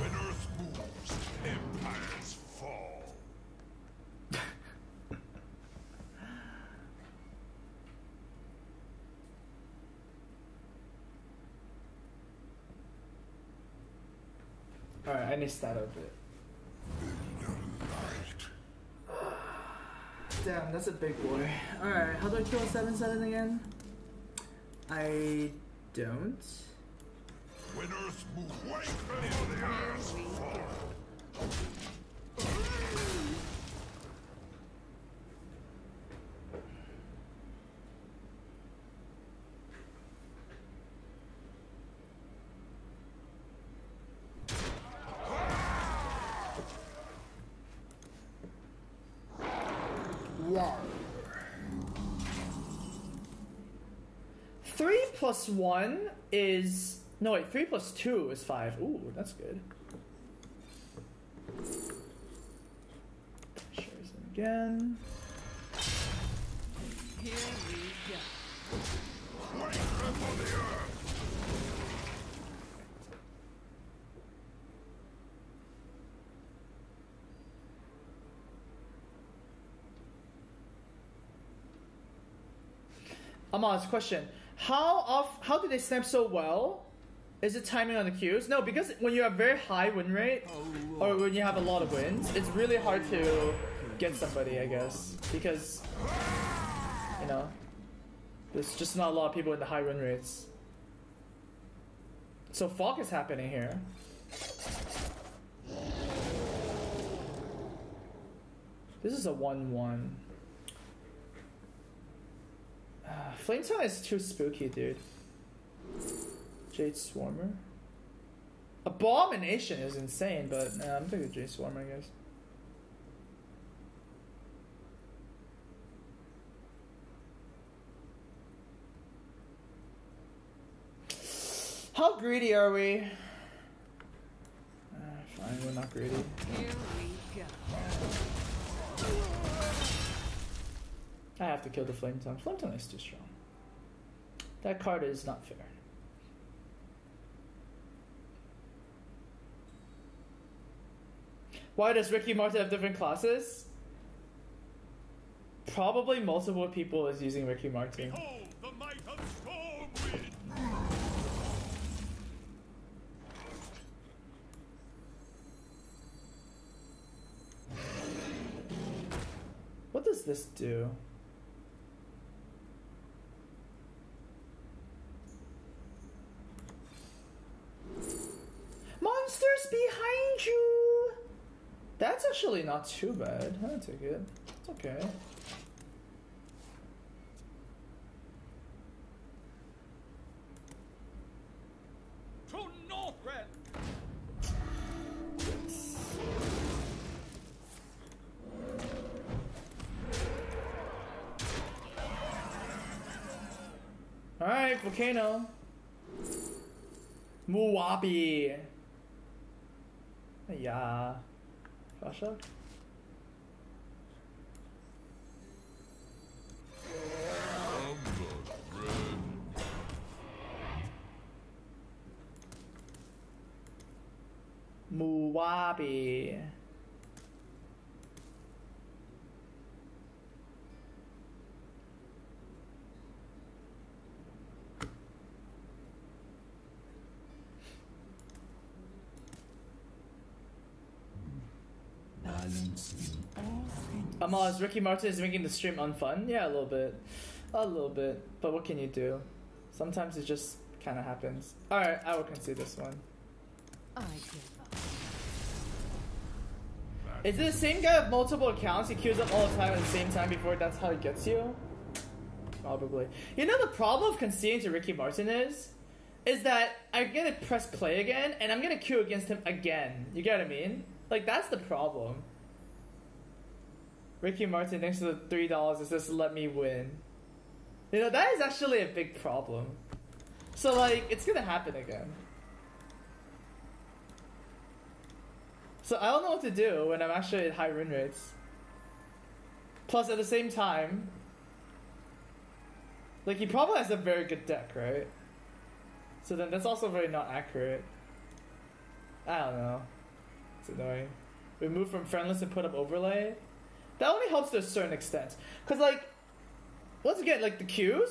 When Earth moves, empires fall. Alright, I missed that a bit. Damn, that's a big boy. Alright, how do I kill a 7 7 again? I don't. When Earth moves, quake before the earth fall. Rawr. Three plus one is no wait. Three plus two is five. Ooh, that's good. Shares them again. Here we go. Amon's question: How off? How do they snap so well? Is it timing on the cues? No, because when you have very high win rate, oh. or when you have a lot of wins, it's really hard to get somebody. I guess because you know there's just not a lot of people in the high win rates. So fog is happening here. This is a one-one. Uh, Flametongue is too spooky, dude. Jade Swarmer. Abomination is insane, but I'm thinking Jade Swarmer, I guess. How greedy are we? Uh, fine, we're not greedy. I have to kill the Flametongue. Flame Tongue is too strong. That card is not fair. Why does Ricky Martin have different classes? Probably multiple people is using Ricky Martin. Behold the might of Stormwind! What does this do? Monsters behind you! That's actually not too bad. I'll take it. It's okay. To Northrend! Alright, volcano. Muwabi. Yeah. Fasha? Muwabi. Amal, is Ricky Martin is making the stream unfun? Yeah, a little bit. A little bit. But what can you do? Sometimes it just kind of happens. Alright, I will concede this one. Is it the same guy with multiple accounts? He queues up all the time at the same time before that's how he gets you? Probably. You know the problem of conceding to Ricky Martin is? Is that I'm gonna press play again and I'm gonna queue against him again. You get what I mean? Like that's the problem. Ricky Martin, thanks for the three dollars, it says let me win. You know, that is actually a big problem. So like it's gonna happen again. So I don't know what to do when I'm actually at high win rates. Plus, at the same time, like he probably has a very good deck, right? So then that's also very not accurate. I don't know. It's annoying. We move from friendless and put up overlay. That only helps to a certain extent. Cause like, once again, like the queues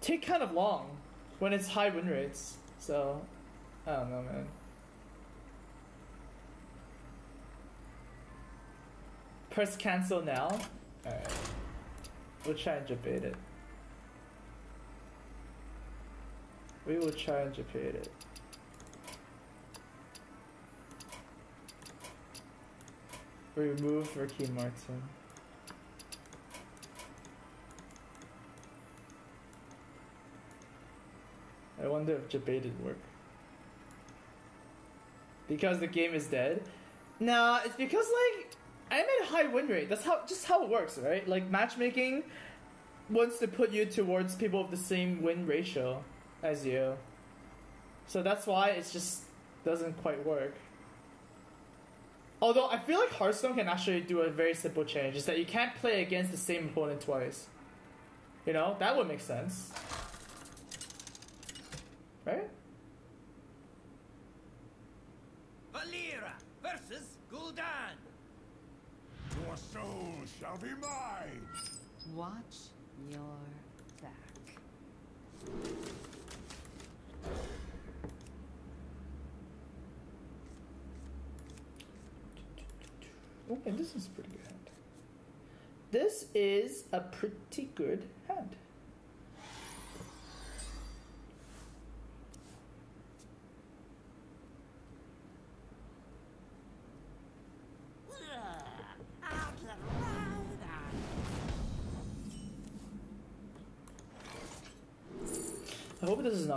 take kind of long when it's high win rates. So, I don't know, man. Press cancel now. Alright. We'll try and debate it. We will try and debate it. Remove Ricky Martin. I wonder if Jabay didn't work. Because the game is dead? Nah, it's because like I made a high win rate. That's how just how it works, right? Like matchmaking wants to put you towards people of the same win ratio as you. So that's why it just doesn't quite work. Although I feel like Hearthstone can actually do a very simple change, is that you can't play against the same opponent twice. You know, that would make sense. Right? Valeera versus Gul'dan. Your soul shall be mine. Watch your back. Oh, and this is pretty good. This is a pretty good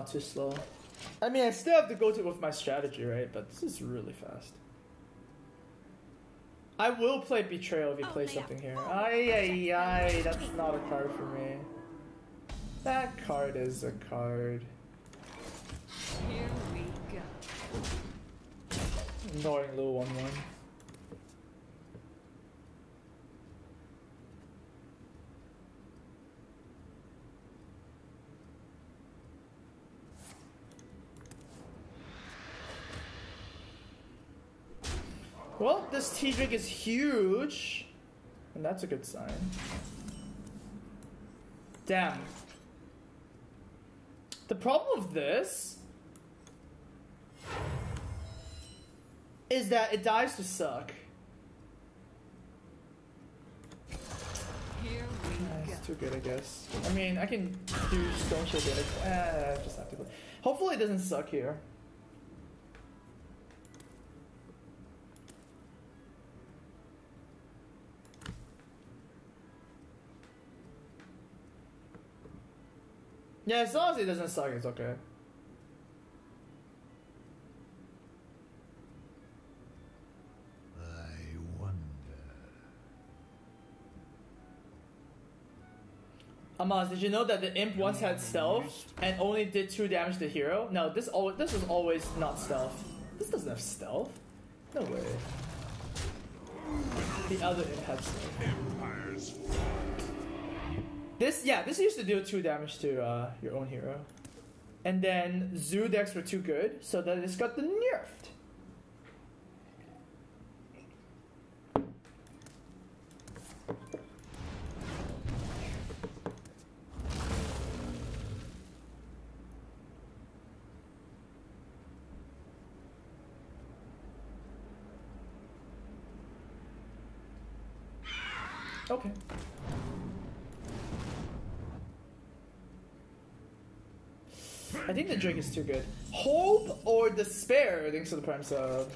not too slow. I mean, I still have to go to with my strategy, right? But this is really fast. I will play Betrayal if he plays something here. Ay, ay, ay, that's not a card for me. That card is a card. Here we go. Ignoring little 1 Well, this T-Drake is huge. And that's a good sign. Damn. The problem with this is that it dies to suck. Here we go. It's too good, I guess. I mean, I can do Stone Shield damage. Uh, just have to go. Hopefully, it doesn't suck here. Yeah, as long as it doesn't suck, it's okay. I wonder. Amaz, did you know that the imp once had stealth and only did two damage to the hero? No, this al- this was always not stealth. This doesn't have stealth. No way. The other imp had stealth. Empires This, yeah, this used to deal two damage to uh, your own hero. And then Zoo decks were too good, so then it's got the nerfed. Think the drink is too good. Hope or Despair, thanks for the Prime sub.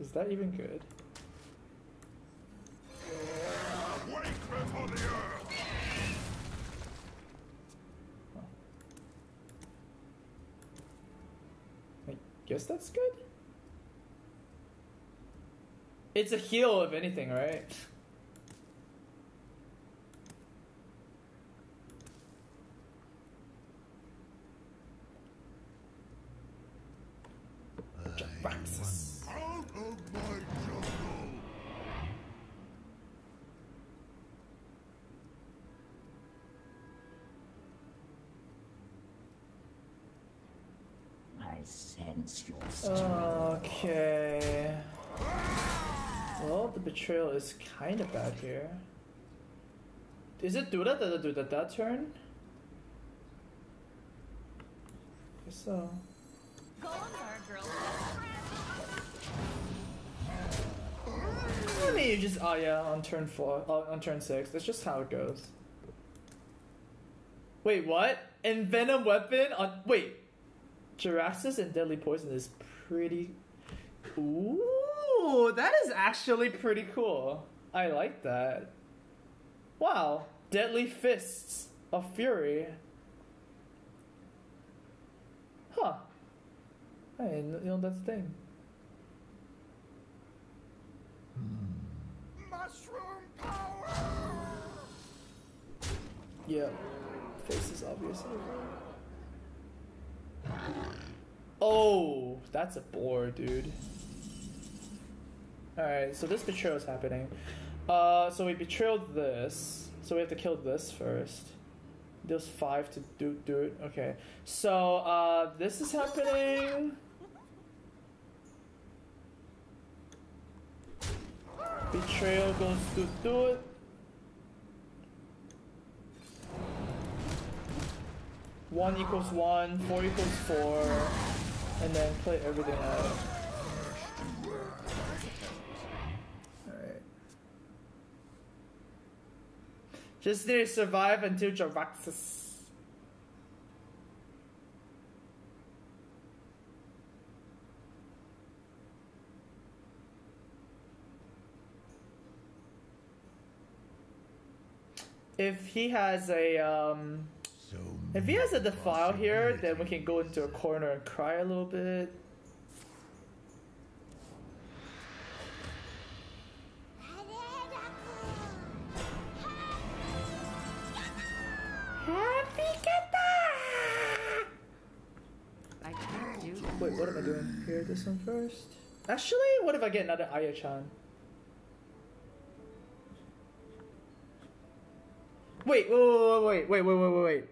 Is that even good? I guess that's good. It's a heal, if anything, right? Jaraxxus. Out of my jungle. I sense your Okay. Well, the betrayal is kind of bad here. Is it do that that do that that turn? Guess so. Go on girl. I mean, you just oh yeah on turn four, oh, on turn six. That's just how it goes. Wait, what? And Envenom weapon on wait, Jaraxxus and Deadly Poison is pretty. Ooh, that is actually pretty cool. I like that. Wow, Deadly Fists. of fury. Huh. Hey, you know that's the thing. Hmm. Mushroom power! Yeah. Face is obviously. Oh, that's a bore, dude. Alright, so this betrayal is happening. Uh, so we betrayed this. So we have to kill this first. There's five to do do it. Okay. So uh, this is happening. Betrayal goes to do it. One equals one, four equals four, and then play everything out. Just need to survive until Jaraxxus. If he has a um So if he has a defile here, then we can go into a corner and cry a little bit. what am I doing here? This one first. Actually, what if I get another Ayachan? Wait, wait, wait, wait, wait, wait, wait, wait.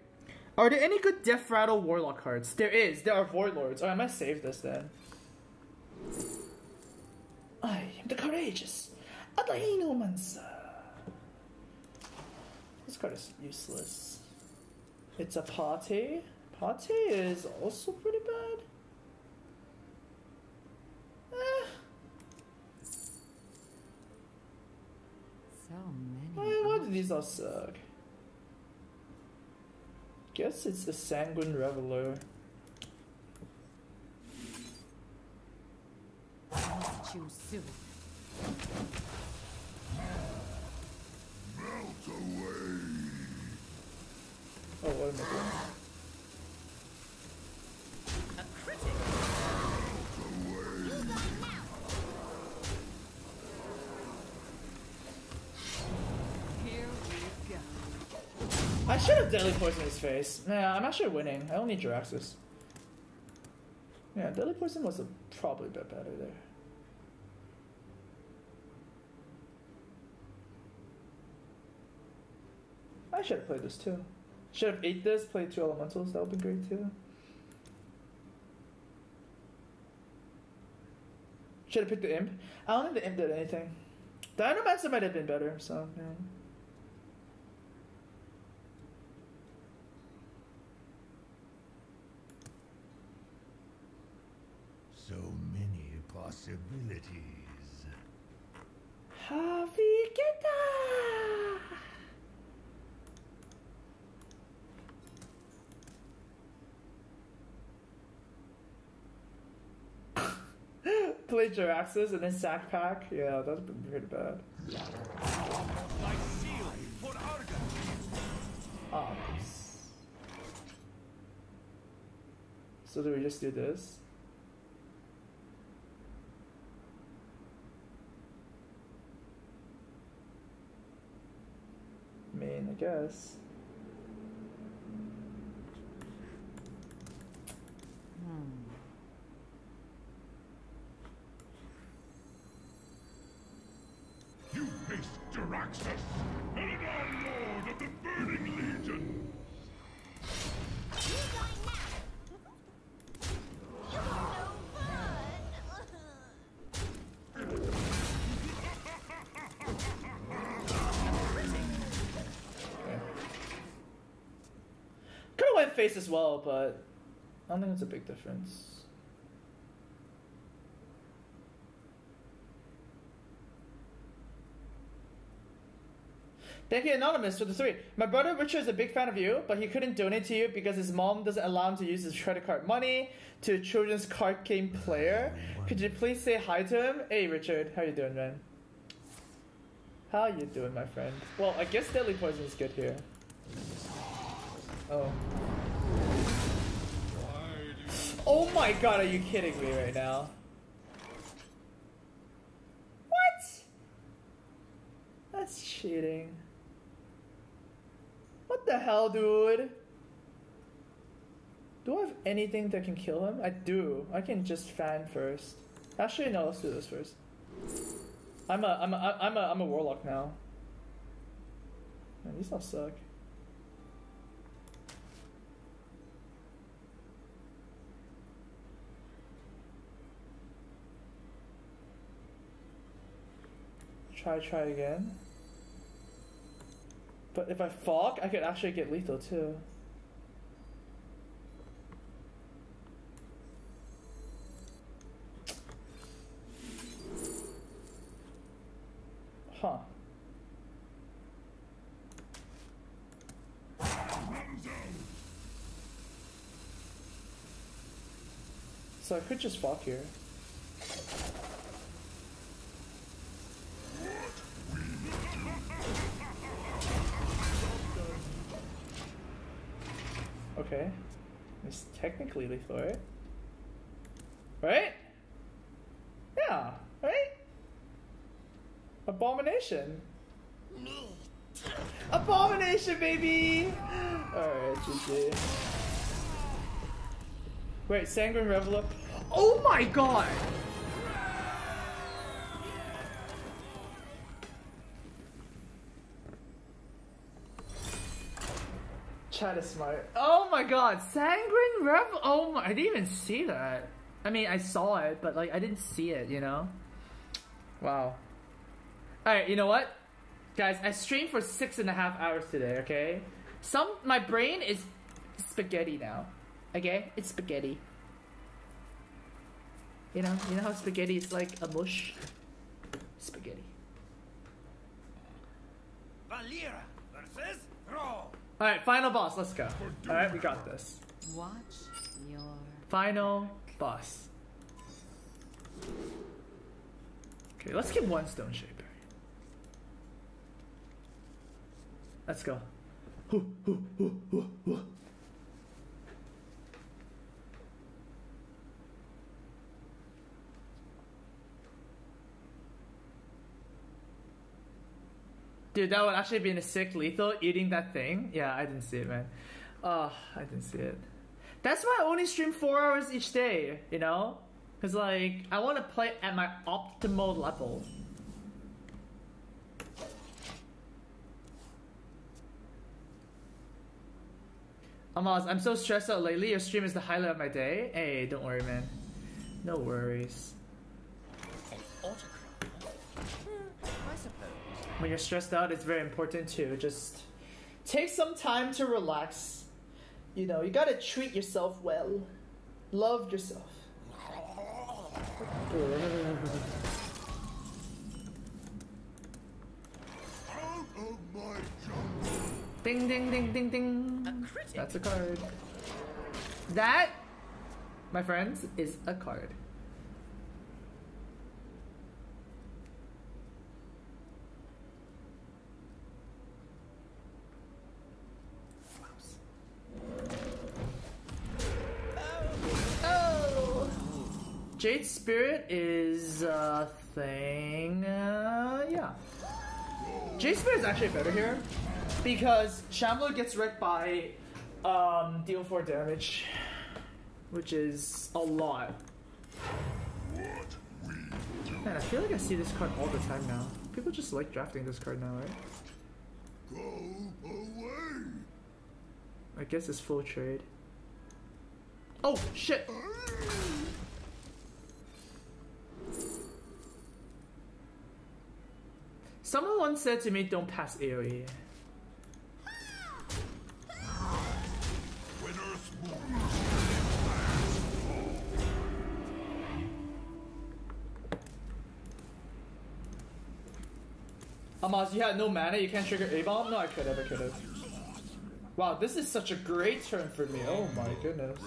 Are there any good Deathrattle Warlock cards? There is. There are Warlords. Alright, I might save this then. I am the courageous Adainomancer. This card is useless. It's a party. Party is also pretty bad. So many. eh, why do these all suck? Guess it's the Sanguine Reveler. I must choose soon. melt away! Oh, what am I doing? I should have Deadly Poison his face. Nah, I'm actually winning. I don't need Jaraxxus. Yeah, Deadly Poison was a, probably a bit better there. I should have played this too. Should have ate this, played two elementals, that would be great too. Should have picked the imp. I don't think the imp did anything. Dinomancer might have been better, so yeah. So possibilities. Haviketa! Play Jaraxxus and then sack pack. Yeah, that's been pretty bad. Ah. So do we just do this? Mean, I guess. Hmm. You face Jaraxxus, face as well, but I don't think it's a big difference. Thank you, Anonymous, for the three. My brother Richard is a big fan of you, but he couldn't donate to you because his mom doesn't allow him to use his credit card money to a children's card game player. Could you please say hi to him? Hey, Richard, how you doing, man? How you doing, my friend? Well, I guess Deadly Poison is good here. Oh. Oh my god, are you kidding me right now? What? That's cheating. What the hell, dude? Do I have anything that can kill him? I do. I can just fan first. Actually, no. Let's do this first. I'm a, I'm a, I'm a, I'm a warlock now. Man, these all suck. Try, try again. But if I fog, I could actually get lethal too. Huh. So I could just walk here. Okay. Technically lethal, right? Right? Yeah, right? Abomination. Abomination, baby! Alright, GG. Wait, Sanguine Reveler. Oh my god! Chat is smart. Oh my god, Sanguine Rev. Oh my, I didn't even see that. I mean, I saw it, but like, I didn't see it, you know? Wow. Alright, you know what? Guys, I streamed for six and a half hours today, okay? Some, my brain is spaghetti now. Okay? It's spaghetti. You know, you know how spaghetti is like a mush? Spaghetti. Valeera versus Throw. Alright, final boss, let's go. Alright, we got this. Watch your Final boss. Okay, let's get one stone shaper. Let's go. Hoo, hoo, hoo, Dude, that would actually be in a sick lethal eating that thing. Yeah, I didn't see it, man. Oh, I didn't see it. That's why I only stream four hours each day, you know? Because, like, I want to play at my optimal level. Amaz, I'm so stressed out lately. Your stream is the highlight of my day. Hey, don't worry, man. No worries. An autocrat. Hmm, I suppose. When you're stressed out, it's very important to just take some time to relax. You know, you gotta treat yourself well. Love yourself. Out of my jungle. Ding ding ding ding ding. A. That's a card. That, my friends, is a card. Jade Spirit is a thing. Uh, yeah. Jade Spirit is actually better here because Shambler gets wrecked by um, deal 4 damage, which is a lot. Man, I feel like I see this card all the time now. People just like drafting this card now, right? Go away. I guess it's full trade. Oh, shit! Someone once said to me, don't pass E." AoE. Amaz, you had no mana, you can't trigger A-bomb? No, I could have, I could have. Wow, this is such a great turn for me. Oh my goodness.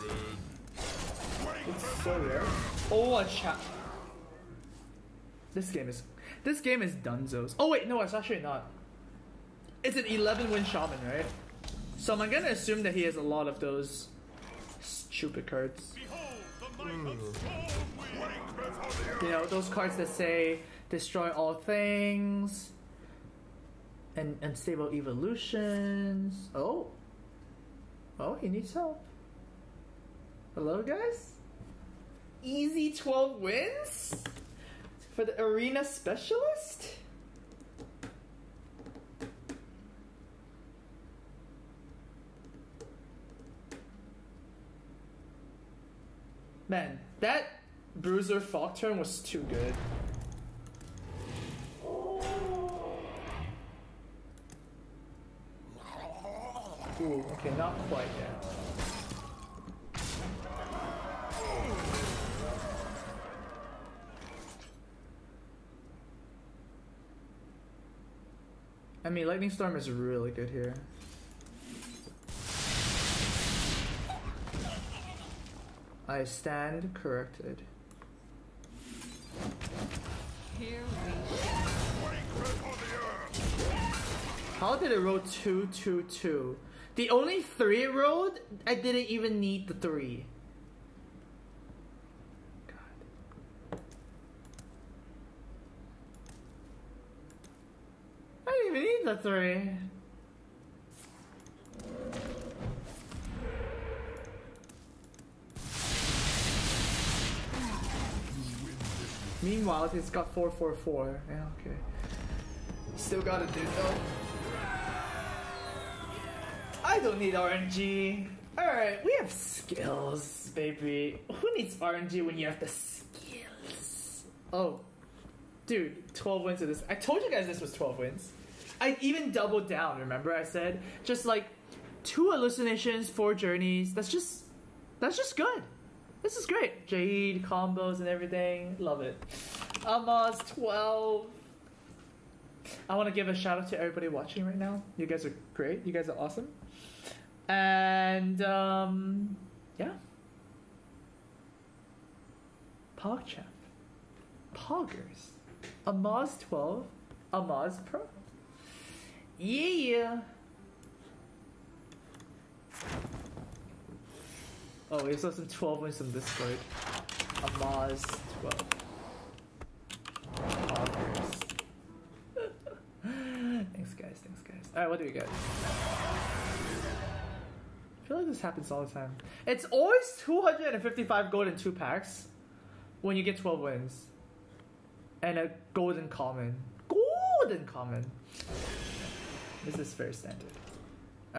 It's so rare. Oh, a chat. This game is, this game is dunzos. Oh wait, no, it's actually not. It's an 11 win shaman, right? So I'm gonna assume that he has a lot of those stupid cards. You know, those cards that say destroy all things and unstable evolutions. Oh. Oh, he needs help. Hello, guys? Easy 12 wins? For the arena specialist? Man, that Bruiser Falk turn was too good. Ooh, okay, not quite yet. I mean, Lightning Storm is really good here. I stand corrected. Here we How did it roll two, two, two? The only three it rolled, I didn't even need the three. God. The three. Meanwhile, it's got 444. Yeah, okay. Still gotta do though. I don't need RNG. Alright, we have skills, baby. Who needs RNG when you have the skills? Oh. Dude, 12 wins of this. I told you guys this was 12 wins. I even doubled down, remember I said? Just like two hallucinations, four journeys. That's just that's just good. This is great. Jade combos and everything. Love it. Amaz 12. I want to give a shout out to everybody watching right now. You guys are great. You guys are awesome. And um yeah. PogChamp. Poggers. Amaz 12. Amaz Pro. Yeah. Oh, we have some 12 wins on Discord. Amaz 12. Poggers. thanks, guys. Thanks, guys. Alright, what do we get? I feel like this happens all the time. It's always 255 gold in two packs when you get 12 wins. And a golden common. Golden common. This is very standard.